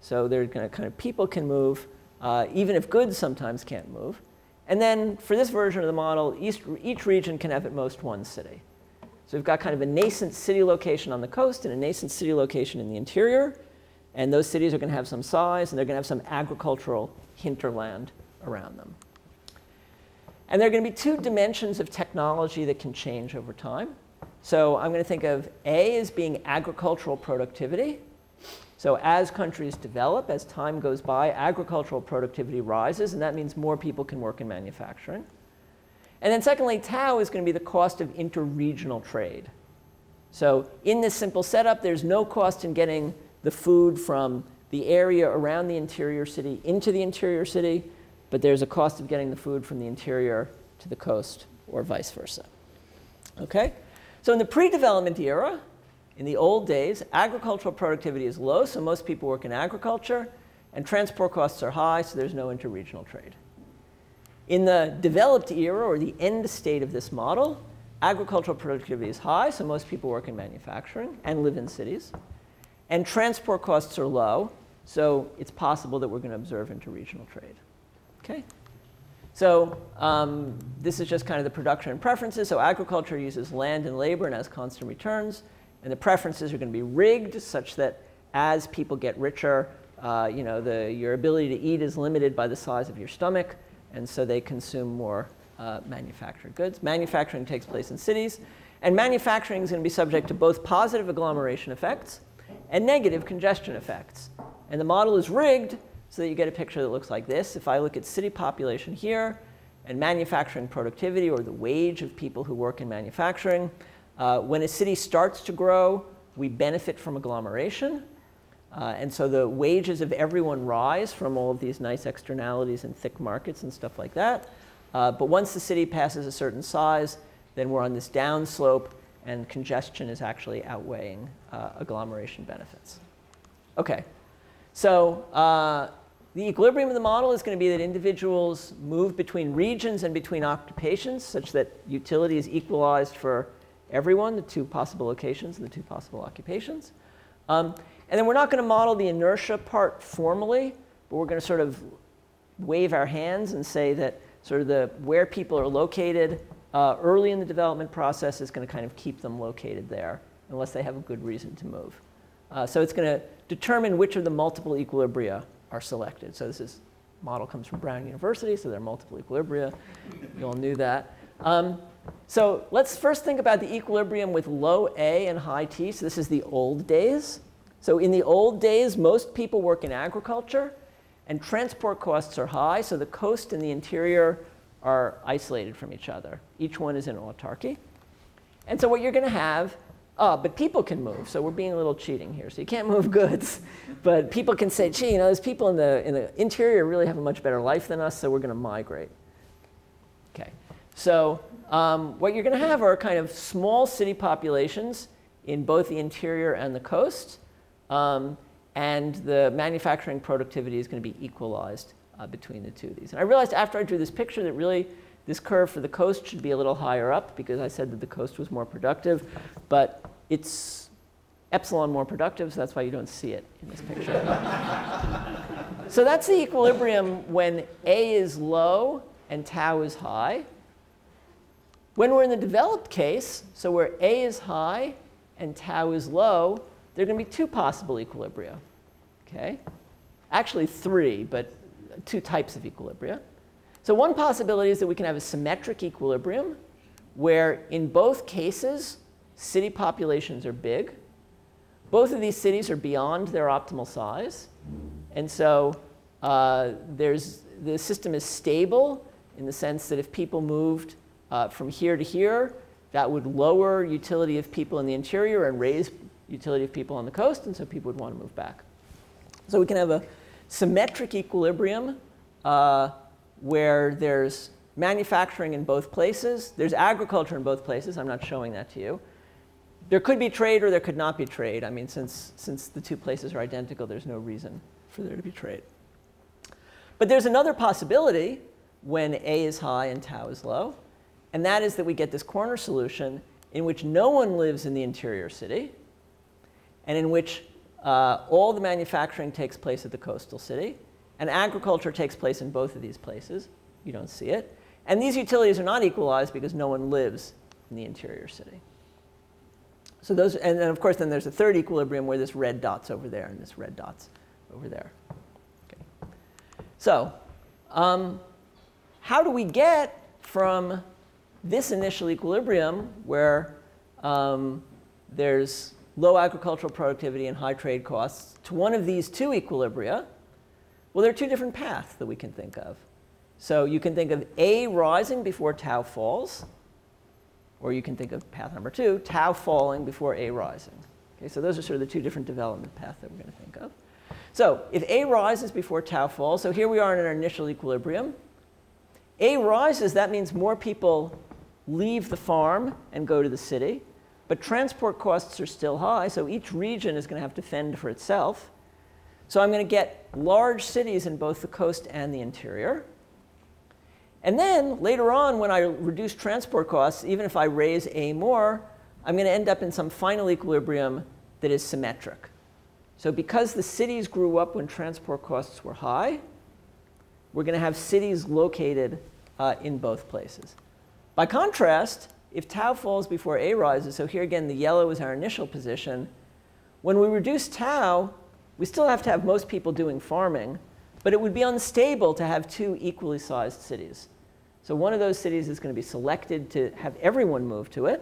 So they're going to kind of people can move uh, even if goods sometimes can't move. And then for this version of the model, each, each region can have at most one city. So we've got kind of a nascent city location on the coast and a nascent city location in the interior. And those cities are going to have some size, and they're going to have some agricultural hinterland around them. And there are going to be two dimensions of technology that can change over time. So I'm going to think of A as being agricultural productivity. So as countries develop, as time goes by, agricultural productivity rises, and that means more people can work in manufacturing. And then secondly, tau is going to be the cost of interregional trade. So in this simple setup, there's no cost in getting the food from the area around the interior city into the interior city, but there's a cost of getting the food from the interior to the coast or vice versa. Okay? So in the pre-development era, in the old days, agricultural productivity is low, so most people work in agriculture, and transport costs are high, so there's no interregional trade. In the developed era, or the end state of this model, agricultural productivity is high, so most people work in manufacturing and live in cities. And transport costs are low, so it's possible that we're going to observe interregional trade. Okay? So um, this is just kind of the production and preferences. So agriculture uses land and labor and has constant returns. And the preferences are going to be rigged such that as people get richer, uh, you know, the, your ability to eat is limited by the size of your stomach. And so they consume more uh, manufactured goods. Manufacturing takes place in cities. And manufacturing is going to be subject to both positive agglomeration effects and negative congestion effects. And the model is rigged so that you get a picture that looks like this. If I look at city population here and manufacturing productivity or the wage of people who work in manufacturing, uh, when a city starts to grow, we benefit from agglomeration. Uh, and so the wages of everyone rise from all of these nice externalities and thick markets and stuff like that. Uh, but once the city passes a certain size, then we're on this downslope, and congestion is actually outweighing uh, agglomeration benefits. Okay, so uh, the equilibrium of the model is going to be that individuals move between regions and between occupations such that utility is equalized for everyone, the two possible locations and the two possible occupations. Um, and then we're not going to model the inertia part formally, but we're going to sort of wave our hands and say that sort of the where people are located uh, early in the development process is going to kind of keep them located there unless they have a good reason to move. Uh, so it's going to determine which of the multiple equilibria are selected. So this is model comes from Brown University, so there are multiple equilibria. You all knew that. Um, so let's first think about the equilibrium with low A and high T. So this is the old days. So in the old days, most people work in agriculture, and transport costs are high, so the coast and the interior are isolated from each other. Each one is in autarky. And so what you're going to have, uh, but people can move, so we're being a little cheating here. So you can't move goods, but people can say, gee, you know, those people in the, in the interior really have a much better life than us, so we're going to migrate. Okay, so um, what you're going to have are kind of small city populations in both the interior and the coast. Um, and the manufacturing productivity is going to be equalized uh, between the two of these. And I realized after I drew this picture that really this curve for the coast should be a little higher up because I said that the coast was more productive, but it's epsilon more productive, so that's why you don't see it in this picture. so that's the equilibrium when A is low and tau is high. When we're in the developed case, so where A is high and tau is low, there are going to be two possible equilibria. Okay? Actually, three, but two types of equilibria. So one possibility is that we can have a symmetric equilibrium where in both cases, city populations are big. Both of these cities are beyond their optimal size. And so uh, there's, the system is stable in the sense that if people moved uh, from here to here, that would lower utility of people in the interior and raise utility of people on the coast, and so people would want to move back. So we can have a symmetric equilibrium uh, where there's manufacturing in both places. There's agriculture in both places. I'm not showing that to you. There could be trade or there could not be trade. I mean, since, since the two places are identical, there's no reason for there to be trade. But there's another possibility when A is high and tau is low, and that is that we get this corner solution in which no one lives in the interior city, and in which uh, all the manufacturing takes place at the coastal city, and agriculture takes place in both of these places. You don't see it. And these utilities are not equalized because no one lives in the interior city. So those, and then of course, then there's a third equilibrium where this red dot's over there and this red dot's over there. Okay. So um, how do we get from this initial equilibrium where um, there's low agricultural productivity and high trade costs to one of these two equilibria, well, there are two different paths that we can think of. So you can think of A rising before tau falls, or you can think of path number two, tau falling before A rising. Okay, so those are sort of the two different development paths that we're going to think of. So if A rises before tau falls, so here we are in our initial equilibrium. A rises, that means more people leave the farm and go to the city. But transport costs are still high, so each region is going to have to fend for itself. So I'm going to get large cities in both the coast and the interior. And then later on, when I reduce transport costs, even if I raise A more, I'm going to end up in some final equilibrium that is symmetric. So because the cities grew up when transport costs were high, we're going to have cities located uh, in both places. By contrast, if tau falls before A rises, so here again the yellow is our initial position, when we reduce tau, we still have to have most people doing farming, but it would be unstable to have two equally sized cities. So one of those cities is going to be selected to have everyone move to it.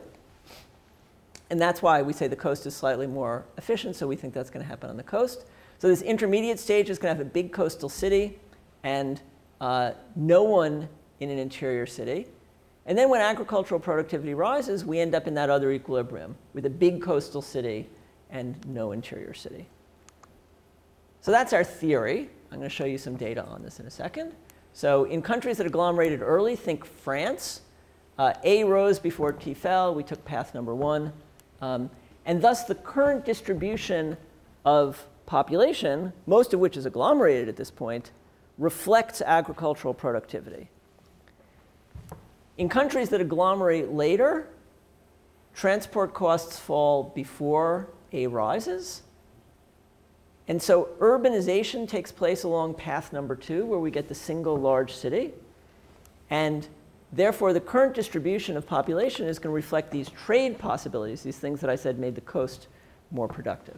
And that's why we say the coast is slightly more efficient, so we think that's going to happen on the coast. So this intermediate stage is going to have a big coastal city and uh, no one in an interior city. And then when agricultural productivity rises, we end up in that other equilibrium with a big coastal city and no interior city. So that's our theory. I'm going to show you some data on this in a second. So in countries that agglomerated early, think France. Uh, A rose before T fell. We took path number one. Um, and thus, the current distribution of population, most of which is agglomerated at this point, reflects agricultural productivity. In countries that agglomerate later, transport costs fall before A rises. And so urbanization takes place along path number two, where we get the single large city. And therefore, the current distribution of population is going to reflect these trade possibilities, these things that I said made the coast more productive.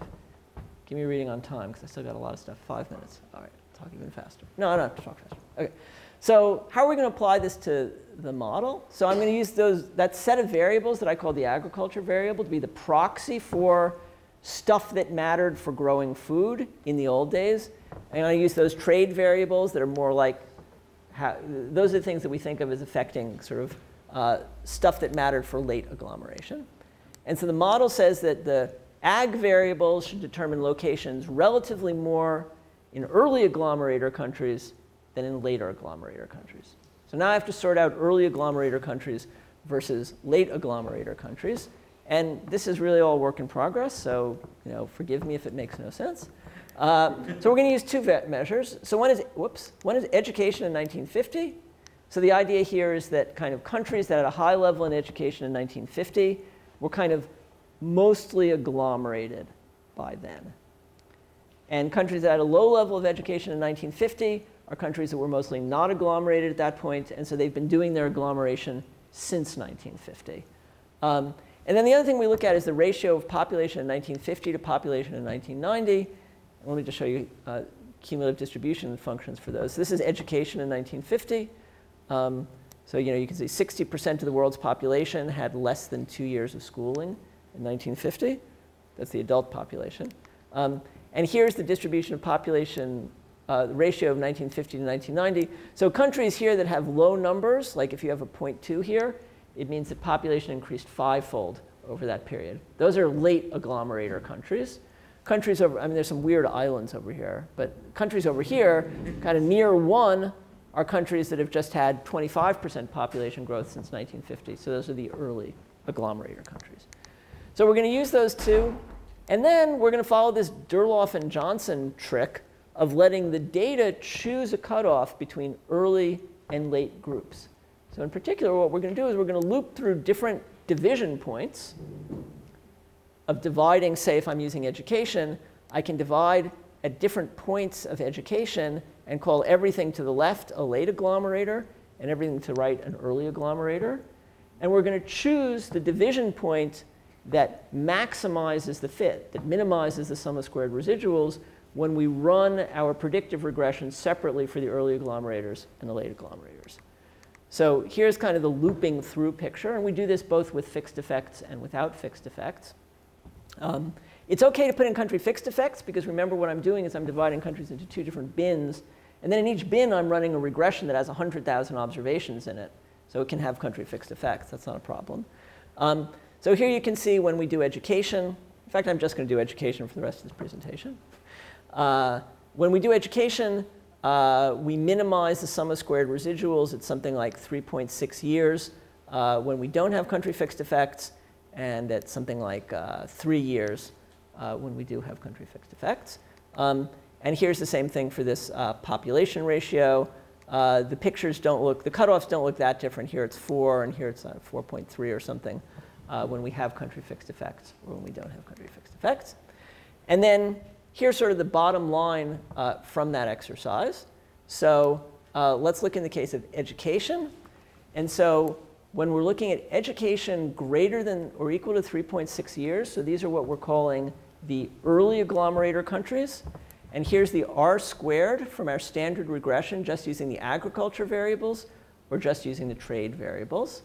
Give me a reading on time, because I still got a lot of stuff. Five minutes. All right, talk even faster. No, I don't have to talk faster. Okay. So how are we going to apply this to the model? So I'm going to use those, that set of variables that I call the agriculture variable to be the proxy for stuff that mattered for growing food in the old days. And I use those trade variables that are more like, how, those are the things that we think of as affecting sort of uh, stuff that mattered for late agglomeration. And so the model says that the ag variables should determine locations relatively more in early agglomerator countries than in later agglomerator countries. So now I have to sort out early agglomerator countries versus late agglomerator countries. And this is really all work in progress, so you know, forgive me if it makes no sense. Uh, so we're going to use two measures. So one is, whoops, one is education in 1950. So the idea here is that kind of countries that had a high level in education in 1950 were kind of mostly agglomerated by then. And countries that had a low level of education in 1950 are countries that were mostly not agglomerated at that point, and so they've been doing their agglomeration since 1950. Um, and then the other thing we look at is the ratio of population in 1950 to population in 1990. let me just show you uh, cumulative distribution functions for those. So this is education in 1950. Um, so you know you can see 60% of the world's population had less than two years of schooling in 1950. That's the adult population. Um, and here's the distribution of population uh, ratio of 1950 to 1990. So countries here that have low numbers, like if you have a 0.2 here, it means that population increased fivefold over that period. Those are late agglomerator countries. Countries over, I mean, there's some weird islands over here, but countries over here, kind of near one, are countries that have just had 25% population growth since 1950. So those are the early agglomerator countries. So we're going to use those two. And then we're going to follow this Durlauf and Johnson trick of letting the data choose a cutoff between early and late groups. So in particular, what we're going to do is we're going to loop through different division points of dividing, say, if I'm using education, I can divide at different points of education and call everything to the left a late agglomerator and everything to the right an early agglomerator. And we're going to choose the division point that maximizes the fit, that minimizes the sum of squared residuals when we run our predictive regression separately for the early agglomerators and the late agglomerators. So here's kind of the looping through picture, and we do this both with fixed effects and without fixed effects. Um, it's okay to put in country fixed effects because remember what I'm doing is I'm dividing countries into two different bins, and then in each bin I'm running a regression that has 100,000 observations in it. So it can have country fixed effects, that's not a problem. Um, so here you can see when we do education, in fact I'm just going to do education for the rest of this presentation. Uh, when we do education, uh, we minimize the sum of squared residuals at something like 3.6 years uh, when we don't have country fixed effects, and at something like uh, three years uh, when we do have country fixed effects. Um, and here's the same thing for this uh, population ratio. the pictures don't look, the cutoffs don't look that different. Here it's 4, and here it's 4.3 or something when we have country fixed effects or when we don't have country fixed effects. And then here's sort of the bottom line uh, from that exercise. So uh, let's look in the case of education. And so when we're looking at education greater than or equal to 3.6 years, so these are what we're calling the early agglomerator countries. And here's the R squared from our standard regression, just using the agriculture variables or just using the trade variables.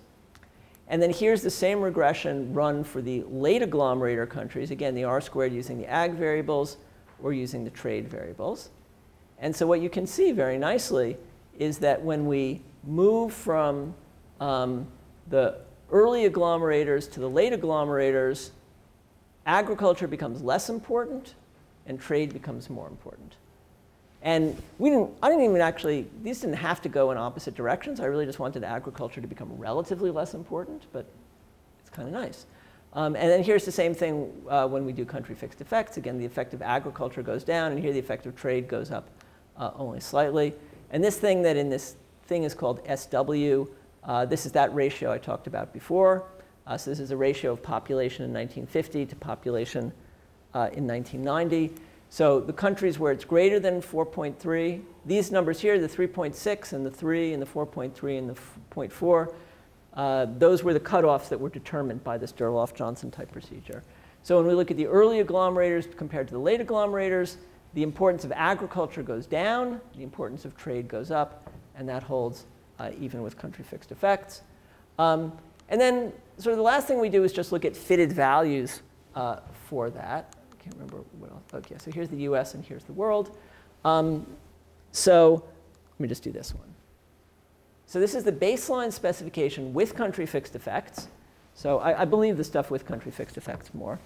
And then here's the same regression run for the late agglomerator countries. Again, the R squared using the ag variables or using the trade variables. And so what you can see very nicely is that when we move from um, the early agglomerators to the late agglomerators, agriculture becomes less important and trade becomes more important. And we didn't, I didn't even actually, these didn't have to go in opposite directions. I really just wanted agriculture to become relatively less important, but it's kind of nice. Um, and then here's the same thing uh, when we do country fixed effects. Again, the effect of agriculture goes down, and here the effect of trade goes up uh, only slightly. And this thing that in this thing is called SW, uh, this is that ratio I talked about before. Uh, so this is a ratio of population in 1950 to population uh, in 1990. So the countries where it's greater than 4.3, these numbers here, the 3.6 and the 3 and the 4.3 and the 0.4, uh, those were the cutoffs that were determined by this Durlauf-Johnson type procedure. So when we look at the early agglomerators compared to the late agglomerators, the importance of agriculture goes down, the importance of trade goes up, and that holds uh, even with country fixed effects. Um, and then sort of the last thing we do is just look at fitted values uh, for that can't remember what else. Okay, so here's the US and here's the world. Um, so let me just do this one. So this is the baseline specification with country fixed effects. So I, I, believe the stuff with country fixed effects more.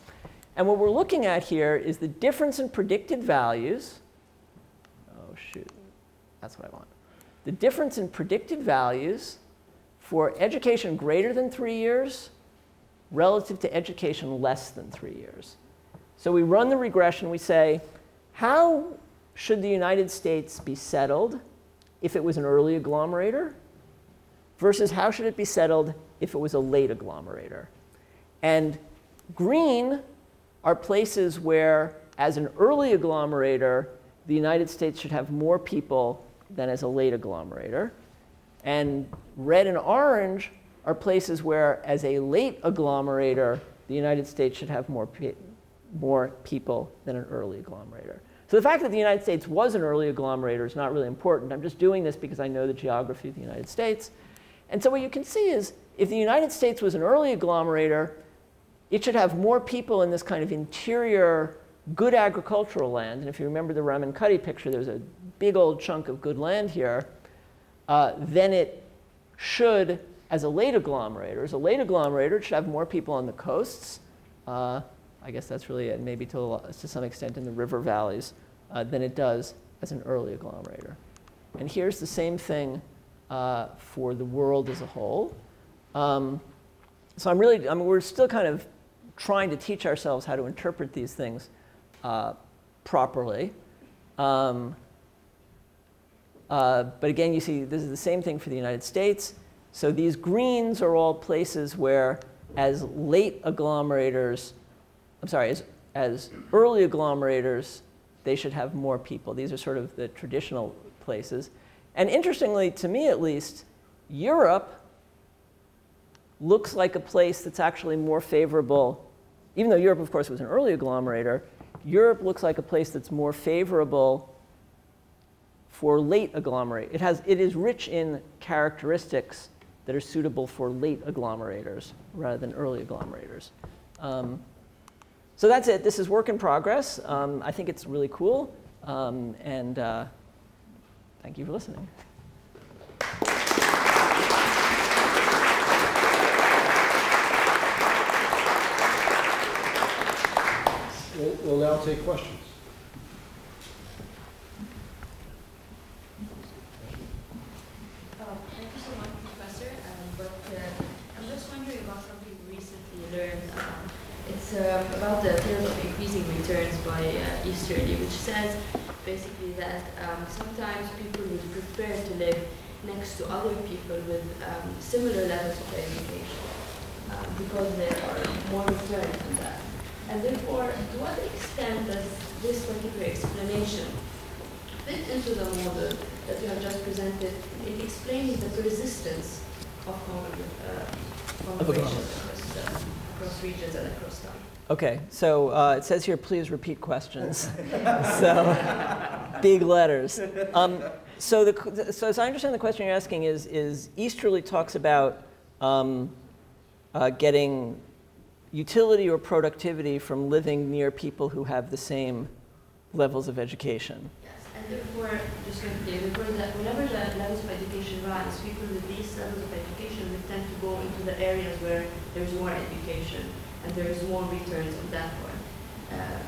And what we're looking at here is the difference in predicted values. Oh, shoot. That's what I want. The difference in predicted values for education greater than three years relative to education less than three years. So we run the regression. We say, how should the United States be settled if it was an early agglomerator versus how should it be settled if it was a late agglomerator? And green are places where, as an early agglomerator, the United States should have more people than as a late agglomerator. And red and orange are places where, as a late agglomerator, the United States should have more, more people than an early agglomerator. So the fact that the United States was an early agglomerator is not really important. I'm just doing this because I know the geography of the United States. And so what you can see is if the United States was an early agglomerator, it should have more people in this kind of interior, good agricultural land. And if you remember the Ramankutty picture, there's a big old chunk of good land here. Uh, then it should, as a late agglomerator, as a late agglomerator, it should have more people on the coasts. Uh, I guess that's really it, maybe to, to some extent in the river valleys, uh, than it does as an early agglomerator. And here's the same thing uh, for the world as a whole. Um, so I'm really, I mean, we're still kind of trying to teach ourselves how to interpret these things uh, properly. Um, uh, but again, you see, this is the same thing for the United States. So these greens are all places where, as late agglomerators, I'm sorry, as, as early agglomerators, they should have more people. These are sort of the traditional places. And interestingly, to me at least, Europe looks like a place that's actually more favorable. Even though Europe, of course, was an early agglomerator, Europe looks like a place that's more favorable for late agglomerate. It, has, it is rich in characteristics that are suitable for late agglomerators rather than early agglomerators. Um, so that's it. This is work in progress. Um, I think it's really cool. Um, and uh, thank you for listening. We'll, we'll now take questions. Um, about the theory of increasing returns by uh, Easterly, which says basically that um, sometimes people would prefer to live next to other people with um, similar levels of education um, because there are more returns on that. And therefore, to what extent does this particular explanation fit into the model that you have just presented in explaining the persistence of uh, across, uh, across regions and across time? Okay, so uh, it says here, please repeat questions. so, big letters. Um, so, the, so, as I understand the question you're asking is, is Easterly talks about um, uh, getting utility or productivity from living near people who have the same levels of education. Yes, and therefore, just to be clear, that whenever the levels of education rise, people with these levels of education they tend to go into the areas where there's more education and there is more returns on that one. Um,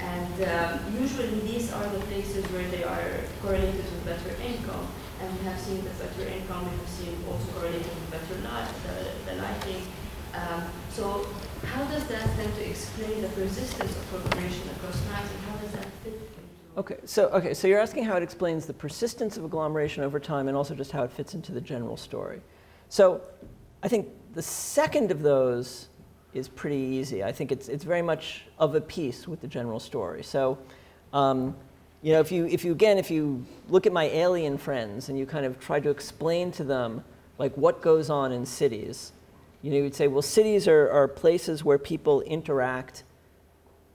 And um, usually these are the places where they are correlated with better income. And we have seen that better income, we have seen also correlated with better life, the, the lighting. Um, so how does that tend to explain the persistence of agglomeration across time and how does that fit? Okay, so okay, so you're asking how it explains the persistence of agglomeration over time and also just how it fits into the general story. So I think the second of those is pretty easy. I think it's, it's very much of a piece with the general story. So, um, you know, if you, if you, again, if you look at my alien friends and you kind of try to explain to them, like, what goes on in cities, you know, you'd say, well, cities are, are places where people interact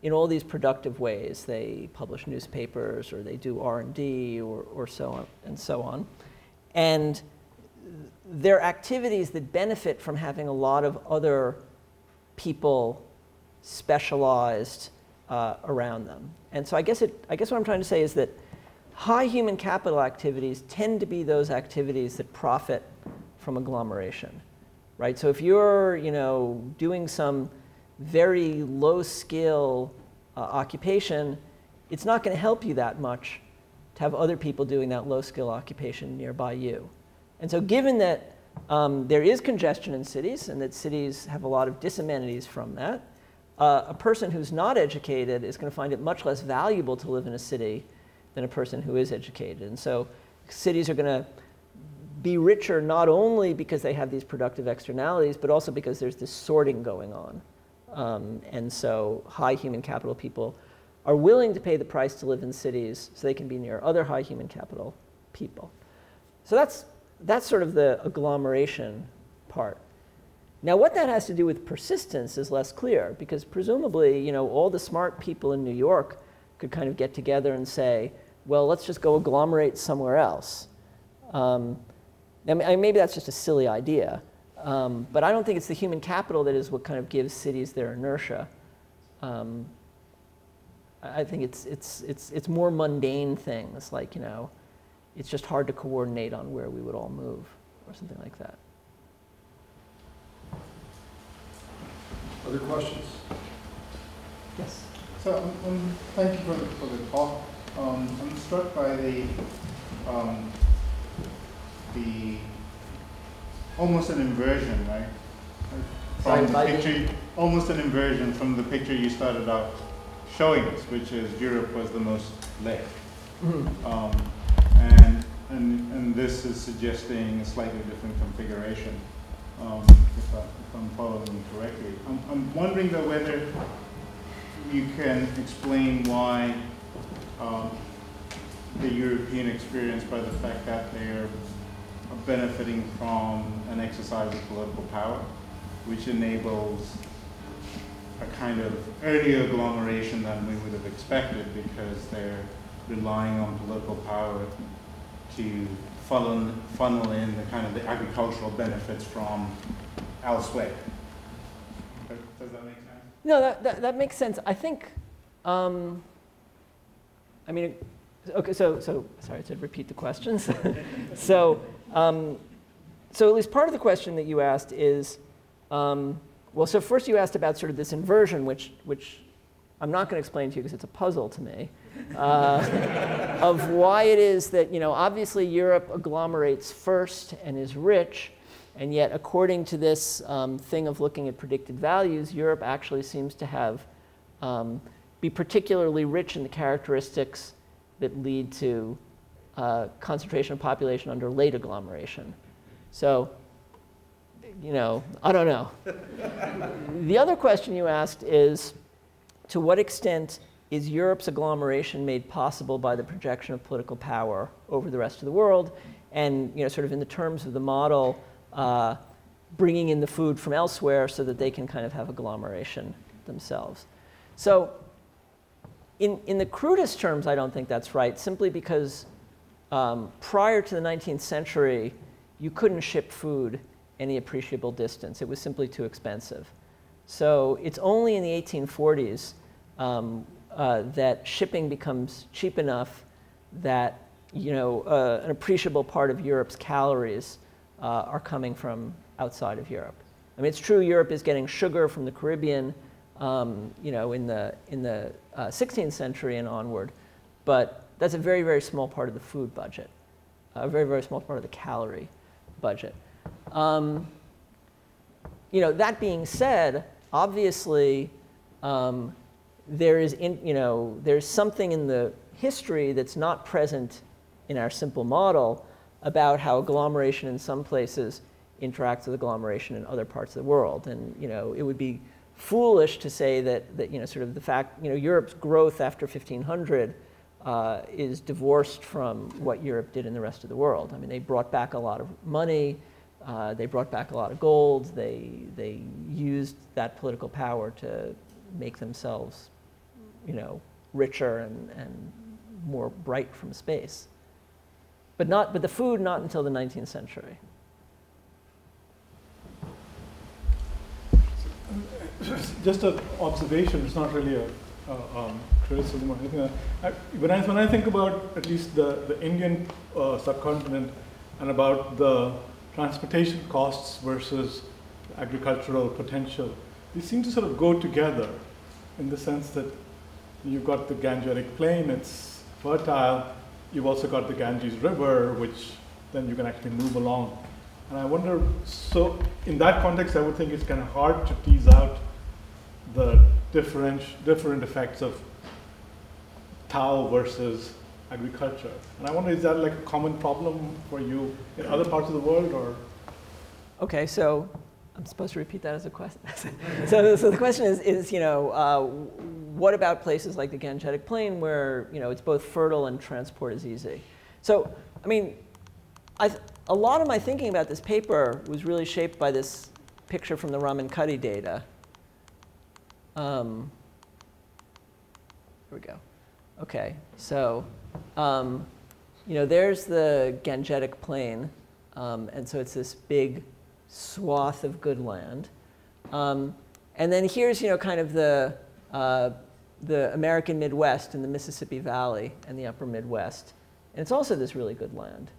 in all these productive ways. They publish newspapers or they do R&D or, or so on and so on. And they're activities that benefit from having a lot of other people specialized uh, around them. And so I guess, it, I guess what I'm trying to say is that high human capital activities tend to be those activities that profit from agglomeration, right? So if you're, you know, doing some very low skill uh, occupation, it's not going to help you that much to have other people doing that low skill occupation nearby you. And so given that um, there is congestion in cities and that cities have a lot of disamenities from that. Uh, a person who's not educated is going to find it much less valuable to live in a city than a person who is educated. And so cities are going to be richer not only because they have these productive externalities, but also because there's this sorting going on. Um, and so high human capital people are willing to pay the price to live in cities so they can be near other high human capital people. So that's that's sort of the agglomeration part. Now, what that has to do with persistence is less clear because presumably, you know, all the smart people in New York could kind of get together and say, well, let's just go agglomerate somewhere else. Um, I mean, maybe that's just a silly idea, um, but I don't think it's the human capital that is what kind of gives cities their inertia. Um, I think it's, it's, it's, it's more mundane things like, you know, it's just hard to coordinate on where we would all move or something like that. Other questions? Yes. So, um, um, thank you for the, for the talk. Um, I'm struck by the, um, the, almost an inversion, right? From by the the- picture, almost an inversion from the picture you started out showing us, which is Europe was the most left. Mhm. Um, and, and, and this is suggesting a slightly different configuration, um, if, I, if I'm following correctly. I'm, I'm wondering though whether you can explain why um, the European experience by the fact that they're benefiting from an exercise of political power, which enables a kind of earlier agglomeration than we would have expected because they're relying on political power to funnel, funnel in the kind of the agricultural benefits from elsewhere. Does that make sense? No, that, that, that makes sense. I think, um, I mean, okay, so, so sorry to repeat the questions. so, um, so at least part of the question that you asked is, um, well, so first you asked about sort of this inversion, which, which I'm not going to explain to you because it's a puzzle to me, uh, of why it is that, you know, obviously Europe agglomerates first and is rich, and yet according to this um, thing of looking at predicted values, Europe actually seems to have, um, be particularly rich in the characteristics that lead to uh, concentration of population under late agglomeration. So, you know, I don't know. the other question you asked is, to what extent is Europe's agglomeration made possible by the projection of political power over the rest of the world? And you know, sort of in the terms of the model, uh, bringing in the food from elsewhere so that they can kind of have agglomeration themselves. So in, in the crudest terms, I don't think that's right, simply because um, prior to the 19th century, you couldn't ship food any appreciable distance. It was simply too expensive. So it's only in the 1840s um, uh, that shipping becomes cheap enough that you know, uh, an appreciable part of Europe's calories uh, are coming from outside of Europe. I mean, it's true Europe is getting sugar from the Caribbean, um, you know, in the, in the uh, 16th century and onward, but that's a very, very small part of the food budget, a very, very small part of the calorie budget. Um, you know, that being said, obviously, um, there is, in, you know, there's something in the history that's not present in our simple model about how agglomeration in some places interacts with agglomeration in other parts of the world. And, you know, it would be foolish to say that, that you know, sort of the fact, you know, Europe's growth after 1500 uh, is divorced from what Europe did in the rest of the world. I mean, they brought back a lot of money, uh, they brought back a lot of gold, they, they used that political power to make themselves, you know, richer and, and more bright from space. But, not, but the food, not until the 19th century. Just an observation, it's not really a, um, criticism or anything. I, when, I, when I think about at least the, the Indian uh, subcontinent and about the transportation costs versus agricultural potential, they seem to sort of go together in the sense that you've got the Gangetic Plain, it's fertile, you've also got the Ganges River, which then you can actually move along. And I wonder, so in that context, I would think it's kind of hard to tease out the different, different effects of Tao versus agriculture. And I wonder, is that like a common problem for you in other parts of the world, or? Okay, so I'm supposed to repeat that as a question. so, so the question is, is you know, uh, what about places like the Gangetic Plain where you know it's both fertile and transport is easy? So, I mean, I, a lot of my thinking about this paper was really shaped by this picture from the Ramankutty data. Um, here we go. Okay, so um, you know, there's the Gangetic Plain, um, and so it's this big swath of good land. Um, and then here's, you know, kind of the, uh, the American Midwest and the Mississippi Valley and the upper Midwest. And it's also this really good land.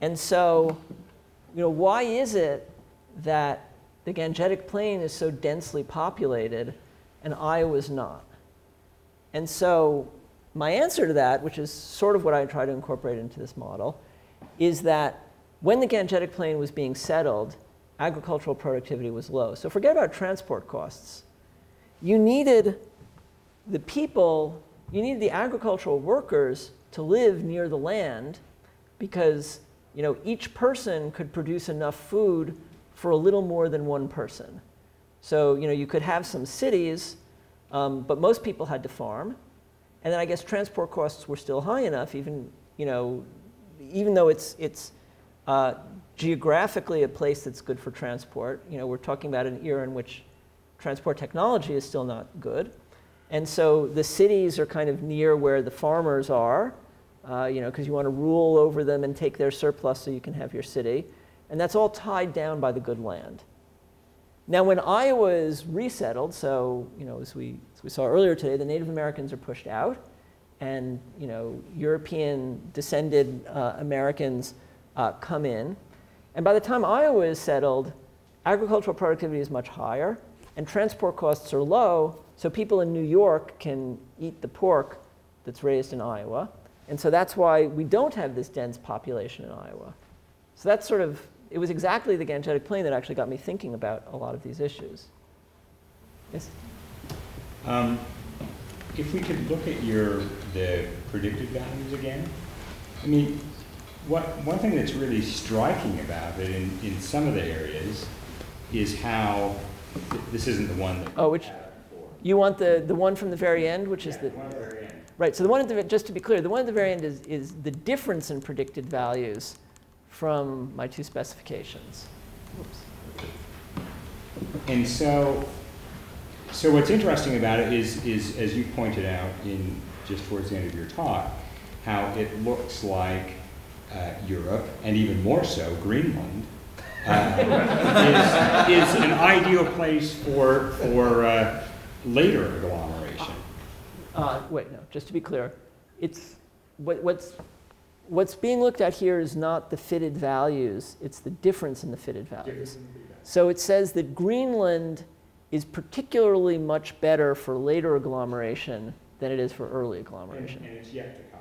And so, you know, why is it that the Gangetic Plain is so densely populated and Iowa's not? And so my answer to that, which is sort of what I try to incorporate into this model, is that when the Gangetic Plain was being settled, agricultural productivity was low. So forget about transport costs. You needed the people, you needed the agricultural workers to live near the land because you know, each person could produce enough food for a little more than one person. So you, know, you could have some cities, um, but most people had to farm. And then I guess transport costs were still high enough, even, you know, even though it's, it's uh, geographically a place that's good for transport. You know, we're talking about an era in which transport technology is still not good. And so the cities are kind of near where the farmers are, uh, you know, because you want to rule over them and take their surplus so you can have your city. And that's all tied down by the good land. Now, when Iowa is resettled, so, you know, as we, as we saw earlier today, the Native Americans are pushed out, and, you know, European descended uh, Americans uh, come in. And by the time Iowa is settled, agricultural productivity is much higher, and transport costs are low, so people in New York can eat the pork that's raised in Iowa. And so that's why we don't have this dense population in Iowa. So that's sort of, it was exactly the Gangetic Plain that actually got me thinking about a lot of these issues. Yes? Um, if we could look at your, the predicted values again, I mean, what, one thing that's really striking about it in, in some of the areas is how, th this isn't the one that. Oh, which, you want the, the one from the very end, which yeah, is the. One at the very end. Right, so the one at the, just to be clear, the one at the very end is, is the difference in predicted values from my two specifications. Oops. And so, so what's interesting about it is, is, as you pointed out in just towards the end of your talk, how it looks like Europe, and even more so Greenland, uh, is, is an ideal place for, for uh, later agglomeration. Uh, wait, no, just to be clear, it's, what, what's, what's being looked at here is not the fitted values, it's the difference in the fitted values. So it says that Greenland is particularly much better for later agglomeration than it is for early And, agglomeration. and it's yet to come.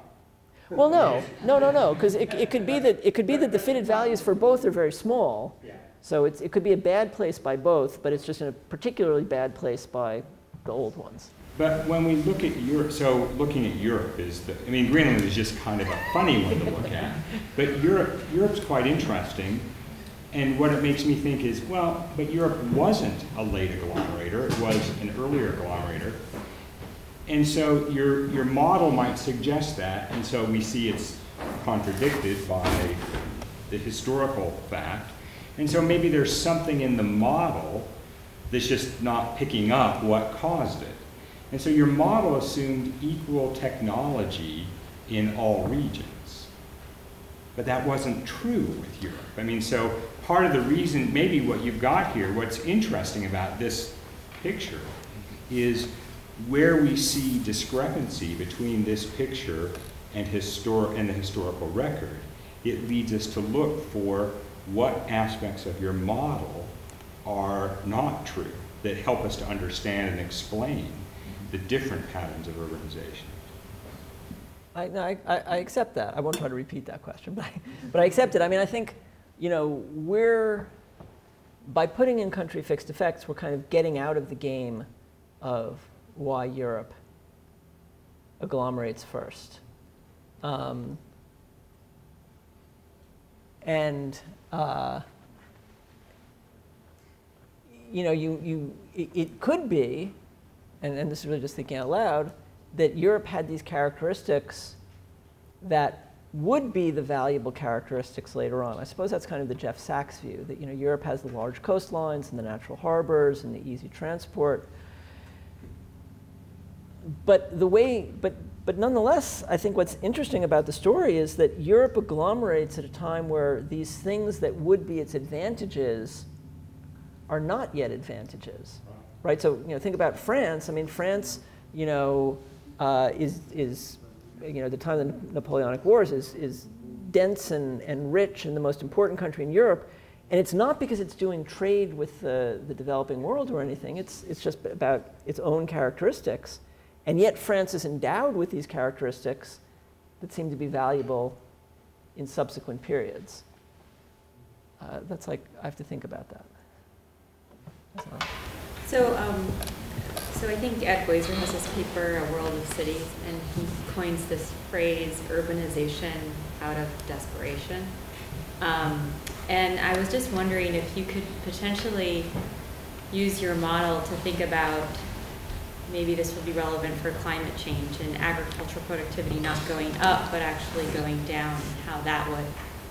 Well, no, no, no, no, because it, it could be that it could be that the fitted values for both are very small. Yeah. So it's, it could be a bad place by both, but it's just in a particularly bad place by the old ones. But when we look at Europe, so looking at Europe is the, I mean, Greenland is just kind of a funny one to look at. But Europe, Europe's quite interesting. And what it makes me think is, well, but Europe wasn't a late agglomerator, it was an earlier agglomerator. And so your, your model might suggest that, and so we see it's contradicted by the historical fact. And so maybe there's something in the model that's just not picking up what caused it. And so your model assumed equal technology in all regions. But that wasn't true with Europe. I mean, so part of the reason, maybe what you've got here, what's interesting about this picture is where we see discrepancy between this picture and, histor- and the historical record. It leads us to look for what aspects of your model are not true that help us to understand and explain the different patterns of urbanization. I, no, I, I accept that. I won't try to repeat that question, but I, but I accept it. I mean, I think, you know, we're, by putting in country fixed effects, we're kind of getting out of the game of why Europe agglomerates first. Um, and, uh, you know, you, you, it, it could be, and, and this is really just thinking out loud, that Europe had these characteristics that would be the valuable characteristics later on. I suppose that's kind of the Jeff Sachs view, that you know, Europe has the large coastlines and the natural harbors and the easy transport. But the way, but, but nonetheless, I think what's interesting about the story is that Europe agglomerates at a time where these things that would be its advantages are not yet advantages, right? So you know, think about France. I mean, France, you know, uh, is is you know the time of the Napoleonic Wars is is dense and, and rich and the most important country in Europe. And it's not because it's doing trade with the, the developing world or anything. It's it's just about its own characteristics. And yet France is endowed with these characteristics that seem to be valuable in subsequent periods. Uh, that's like I have to think about that. All. So, um, so I think Ed Glaeser has this paper, A World of Cities, and he coins this phrase, urbanization out of desperation. Um, and I was just wondering if you could potentially use your model to think about maybe this would be relevant for climate change and agricultural productivity not going up, but actually going down, how that would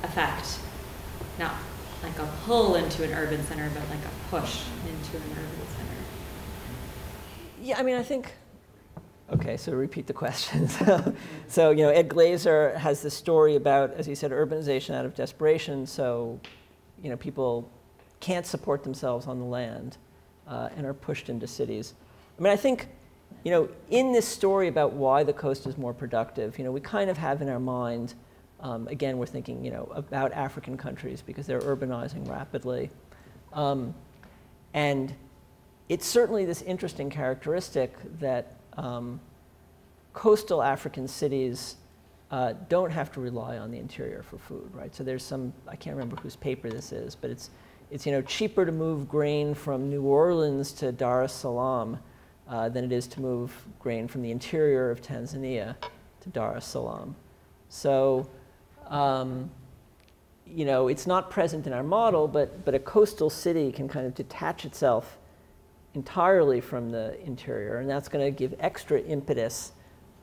affect not like a pull into an urban center, but like a push into an urban center. Yeah, I mean, I think. Okay, so repeat the question. so, so, you know, Ed Glaeser has this story about, as he said, urbanization out of desperation. So, you know, people can't support themselves on the land uh, and are pushed into cities. I mean, I think, you know, in this story about why the coast is more productive, you know, we kind of have in our mind, um, again, we're thinking, you know, about African countries because they're urbanizing rapidly. Um, and it's certainly this interesting characteristic that um, coastal African cities uh, don't have to rely on the interior for food, right? So there's some, I can't remember whose paper this is, but it's, it's you know, cheaper to move grain from New Orleans to Dar es Salaam uh, than it is to move grain from the interior of Tanzania to Dar es Salaam. So, um, you know, it's not present in our model, but, but a coastal city can kind of detach itself entirely from the interior, and that's going to give extra impetus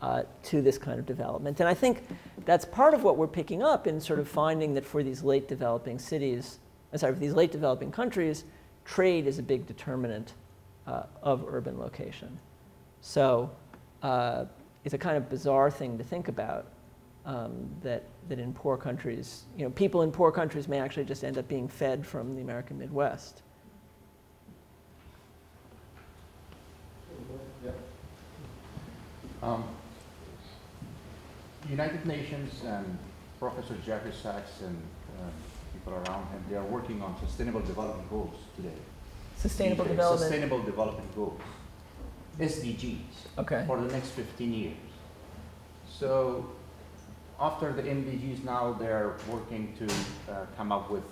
uh, to this kind of development. And I think that's part of what we're picking up in sort of finding that for these late developing cities, uh, sorry, for these late developing countries, trade is a big determinant uh, of urban location. So uh, it's a kind of bizarre thing to think about um, that, that in poor countries, you know, people in poor countries may actually just end up being fed from the American Midwest. Um, United Nations and Professor Jeffrey Sachs and um, people around him, they are working on sustainable development goals today. Sustainable development. Sustainable development goals. SDGs Okay. for the next 15 years. So after the MDGs now they're working to uh, come up with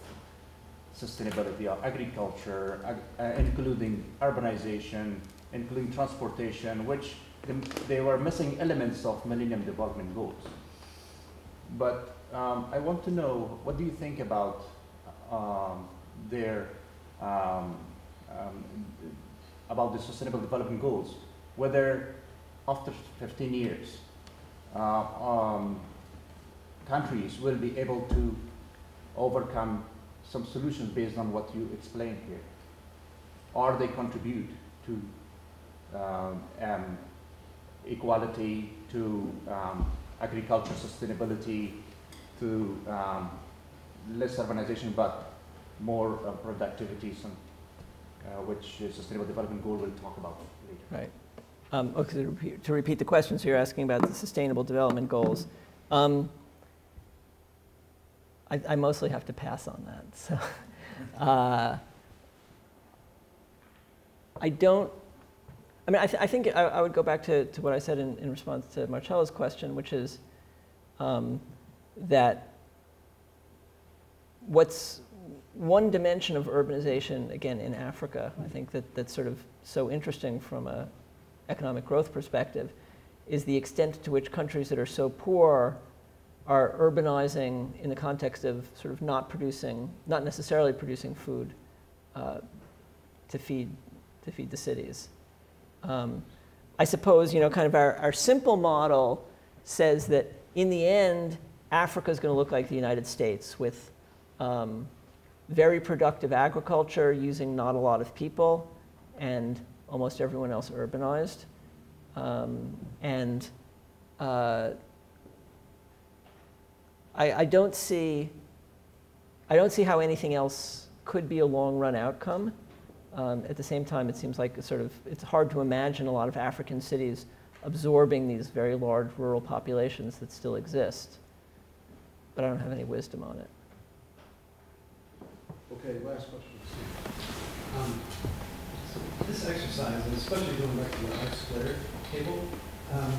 sustainability of agriculture, ag- uh, including urbanization, including transportation, which they were missing elements of Millennium Development Goals. But um, I want to know, what do you think about um, their, um, um, about the Sustainable Development Goals? Whether after 15 years, uh, um, countries will be able to overcome some solutions based on what you explained here? Or they contribute to um, um, equality, to um, agriculture sustainability, to um, less urbanization, but more uh, productivity, some, uh, which Sustainable Development Goal will talk about later. Right. Um, okay, to repeat, to repeat the questions so you're asking about the Sustainable Development Goals. Um, I, I mostly have to pass on that. So, uh, I don't. I mean, I, th- I think I, I would go back to, to what I said in, in response to Marcella's question, which is um, that what's one dimension of urbanization, again, in Africa, I think that that's sort of so interesting from a economic growth perspective, is the extent to which countries that are so poor are urbanizing in the context of sort of not producing, not necessarily producing food uh, to feed to feed the cities. Um, I suppose you know, kind of our, our simple model says that in the end, Africa is going to look like the United States with um, very productive agriculture using not a lot of people, and almost everyone else urbanized. Um, and uh, I, I don't see, I don't see how anything else could be a long run outcome. Um, at the same time, it seems like sort of, it's hard to imagine a lot of African cities absorbing these very large rural populations that still exist. But I don't have any wisdom on it. Okay, last question. Um, so This exercise, and especially going back to the R squared table, um,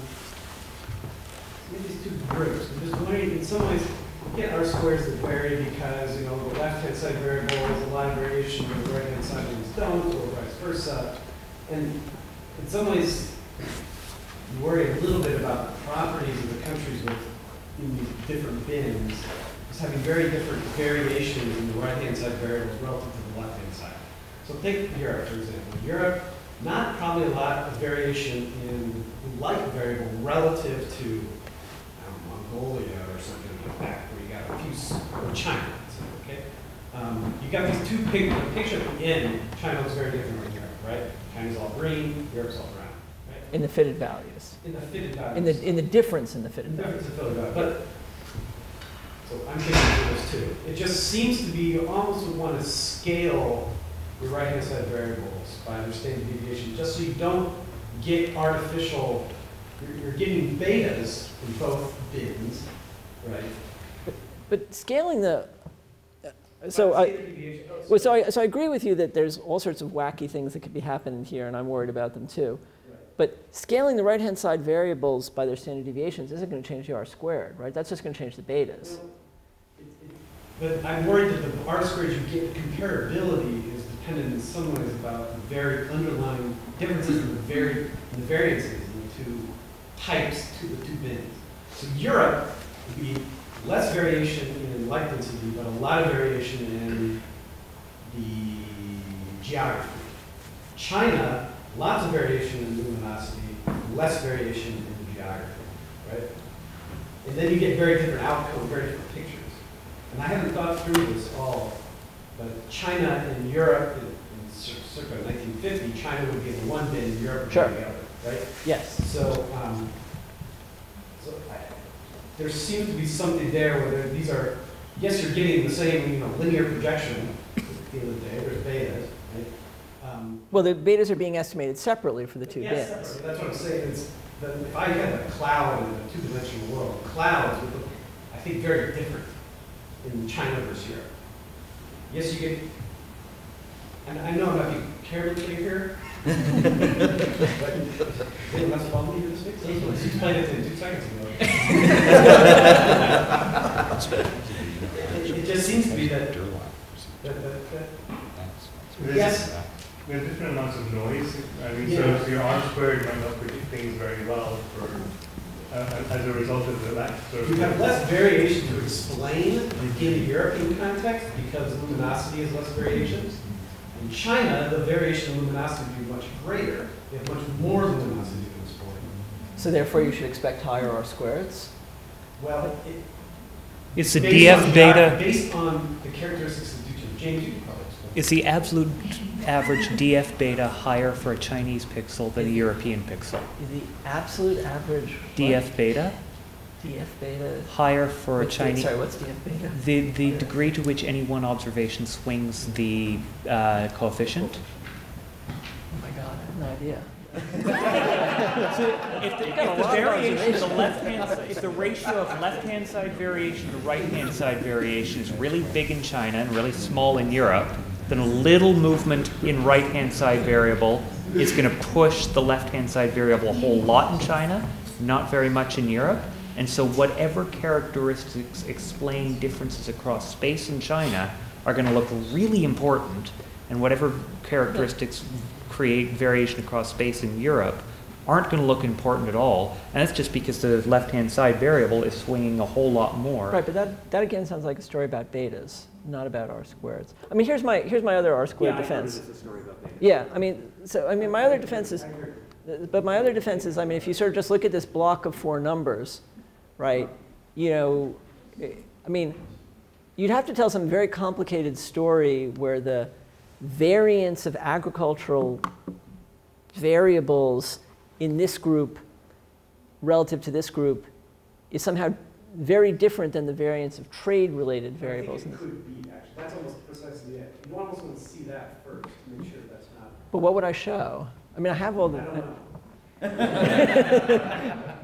these two groups, I'm just in some ways, get R squares that vary because, you know, the left-hand side variable is a lot of variation, the right-hand side ones don't, or vice versa. And in some ways, you worry a little bit about the properties of the countries with, in these different bins, having very different variations in the right-hand side variables relative to the left-hand side. So take Europe, for example. Europe, not probably a lot of variation in the light variable relative to know, Mongolia or something like that, where you got a few, or China, okay? Um, you got these two pic, the picture at the end, China looks very different from Europe, right? China's all green, Europe's all brown, right? In the fitted values. In the fitted values. In the, in the difference in the fitted The values. difference in Philadelphia, but, so I'm thinking of this too. It just seems to be, you almost would want to scale your right-hand side variables by standard deviation, just so you don't get artificial, you're, you're getting betas in both bins, right? But scaling the, so I, oh, well, so. I, so I agree with you that there's all sorts of wacky things that could be happening here, and I'm worried about them too. But scaling the right-hand side variables by their standard deviations isn't going to change the r squared, right? That's just going to change the betas. But I'm worried that the R squared you get comparability is dependent in some ways about the very underlying differences in the very, the variances in the two types, to the two bins. So Europe would be less variation in light density, but a lot of variation in the geography. China, lots of variation in luminosity, less variation in geography, right? And then you get very different outcomes, very different pictures. And I haven't thought through this all, but China and Europe in, in circa 1950, China would be in one bin, and Europe would be in the other, right? Yes. So, um, so I, there seems to be something there where there- these are, yes, you're getting the same, you know, linear projection at the end of the day, there's betas? Um, Well, the betas are being estimated separately for the two Yes, bins. separate. that's what I'm saying, is that if I had a cloud in a two-dimensional world, clouds would look, I think, very different in China versus Europe. Yes, you get, and I know I'm not being carefully here, Hey, let's follow me to this fix. You explained it in two seconds ago. It just seems to be that, that, that, that There's, Yes. there's different amounts of noise. I mean, Yeah. so if your R squared might not predict things very well for, uh, as a result of the lack sort of. You have less variation to explain in the European context because luminosity is less variation. In China, the variation in luminosity would be much greater. You have much more luminosity to explain. So therefore, you should expect higher R squareds. Well, it, it. Is the DF geog- beta, Based on the characteristics of the feature, James, you can probably explain. is the absolute average DF beta higher for a Chinese pixel than a European pixel? Is the absolute average what? DF beta DF beta. higher for a Chinese? Sorry, what's DF beta? The, the degree to which any one observation swings the uh, coefficient. Oh my God, I have no idea. If the, You've if the variation, the left-hand, si- if the ratio of left-hand side variation to right-hand side variation is really big in China and really small in Europe, then a little movement in right-hand side variable is going to push the left-hand side variable a whole lot in China, not very much in Europe. And so whatever characteristics explain differences across space in China are going to look really important, and whatever characteristics create variation across space in Europe aren't going to look important at all. And that's just because the left-hand side variable is swinging a whole lot more. Right, but that, that again sounds like a story about betas, not about R squareds. I mean, here's my, here's my other R squared defense. Yeah, I mean, so, I mean, my other defense is, but my other defense is, I mean, if you sort of just look at this block of four numbers, right, you know, I mean, you'd have to tell some very complicated story where the variance of agricultural variables in this group relative to this group is somehow very different than the variance of trade-related variables. I think it could be, actually. That's almost precisely it. You almost want to see that first to make sure that's not. But what would I show? I mean, I have all I don't the. know.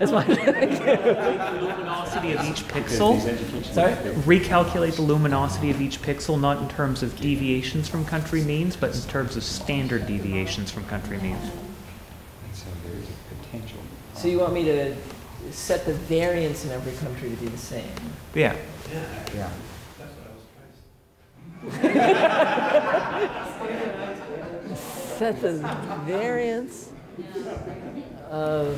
That's my. the luminosity of each pixel. Sorry? Recalculate the luminosity of each pixel, not in terms of deviations from country means, but in terms of standard deviations from country means. And so there is a potential. So you want me to set the variance in every country to be the same? Yeah. Yeah, Yeah. that's what I was trying to say. Set the variance of.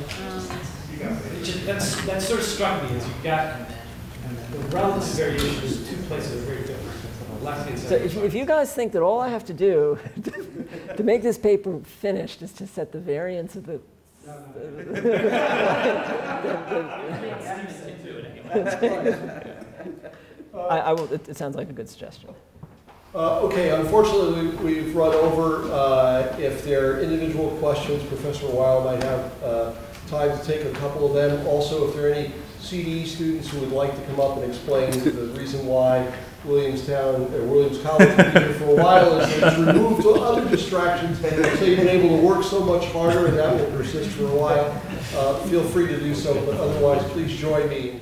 Just- That's, that sort of struck me as you've got the relative variation in two places that are very different. The Left-hand side. So if, if you guys think that all I have to do to make this paper finished is to set the variance of the. I, I will, it, it sounds like a good suggestion. Uh, Okay, unfortunately, we- we've run over. Uh, If there are individual questions, Professor Weil might have uh, time to take a couple of them. Also, if there are any CDE students who would like to come up and explain the reason why Williamstown, or Williams College for a while is it's removed other distractions, so you've been able to work so much harder, and that will persist for a while. Uh, Feel free to do so, but otherwise, please join me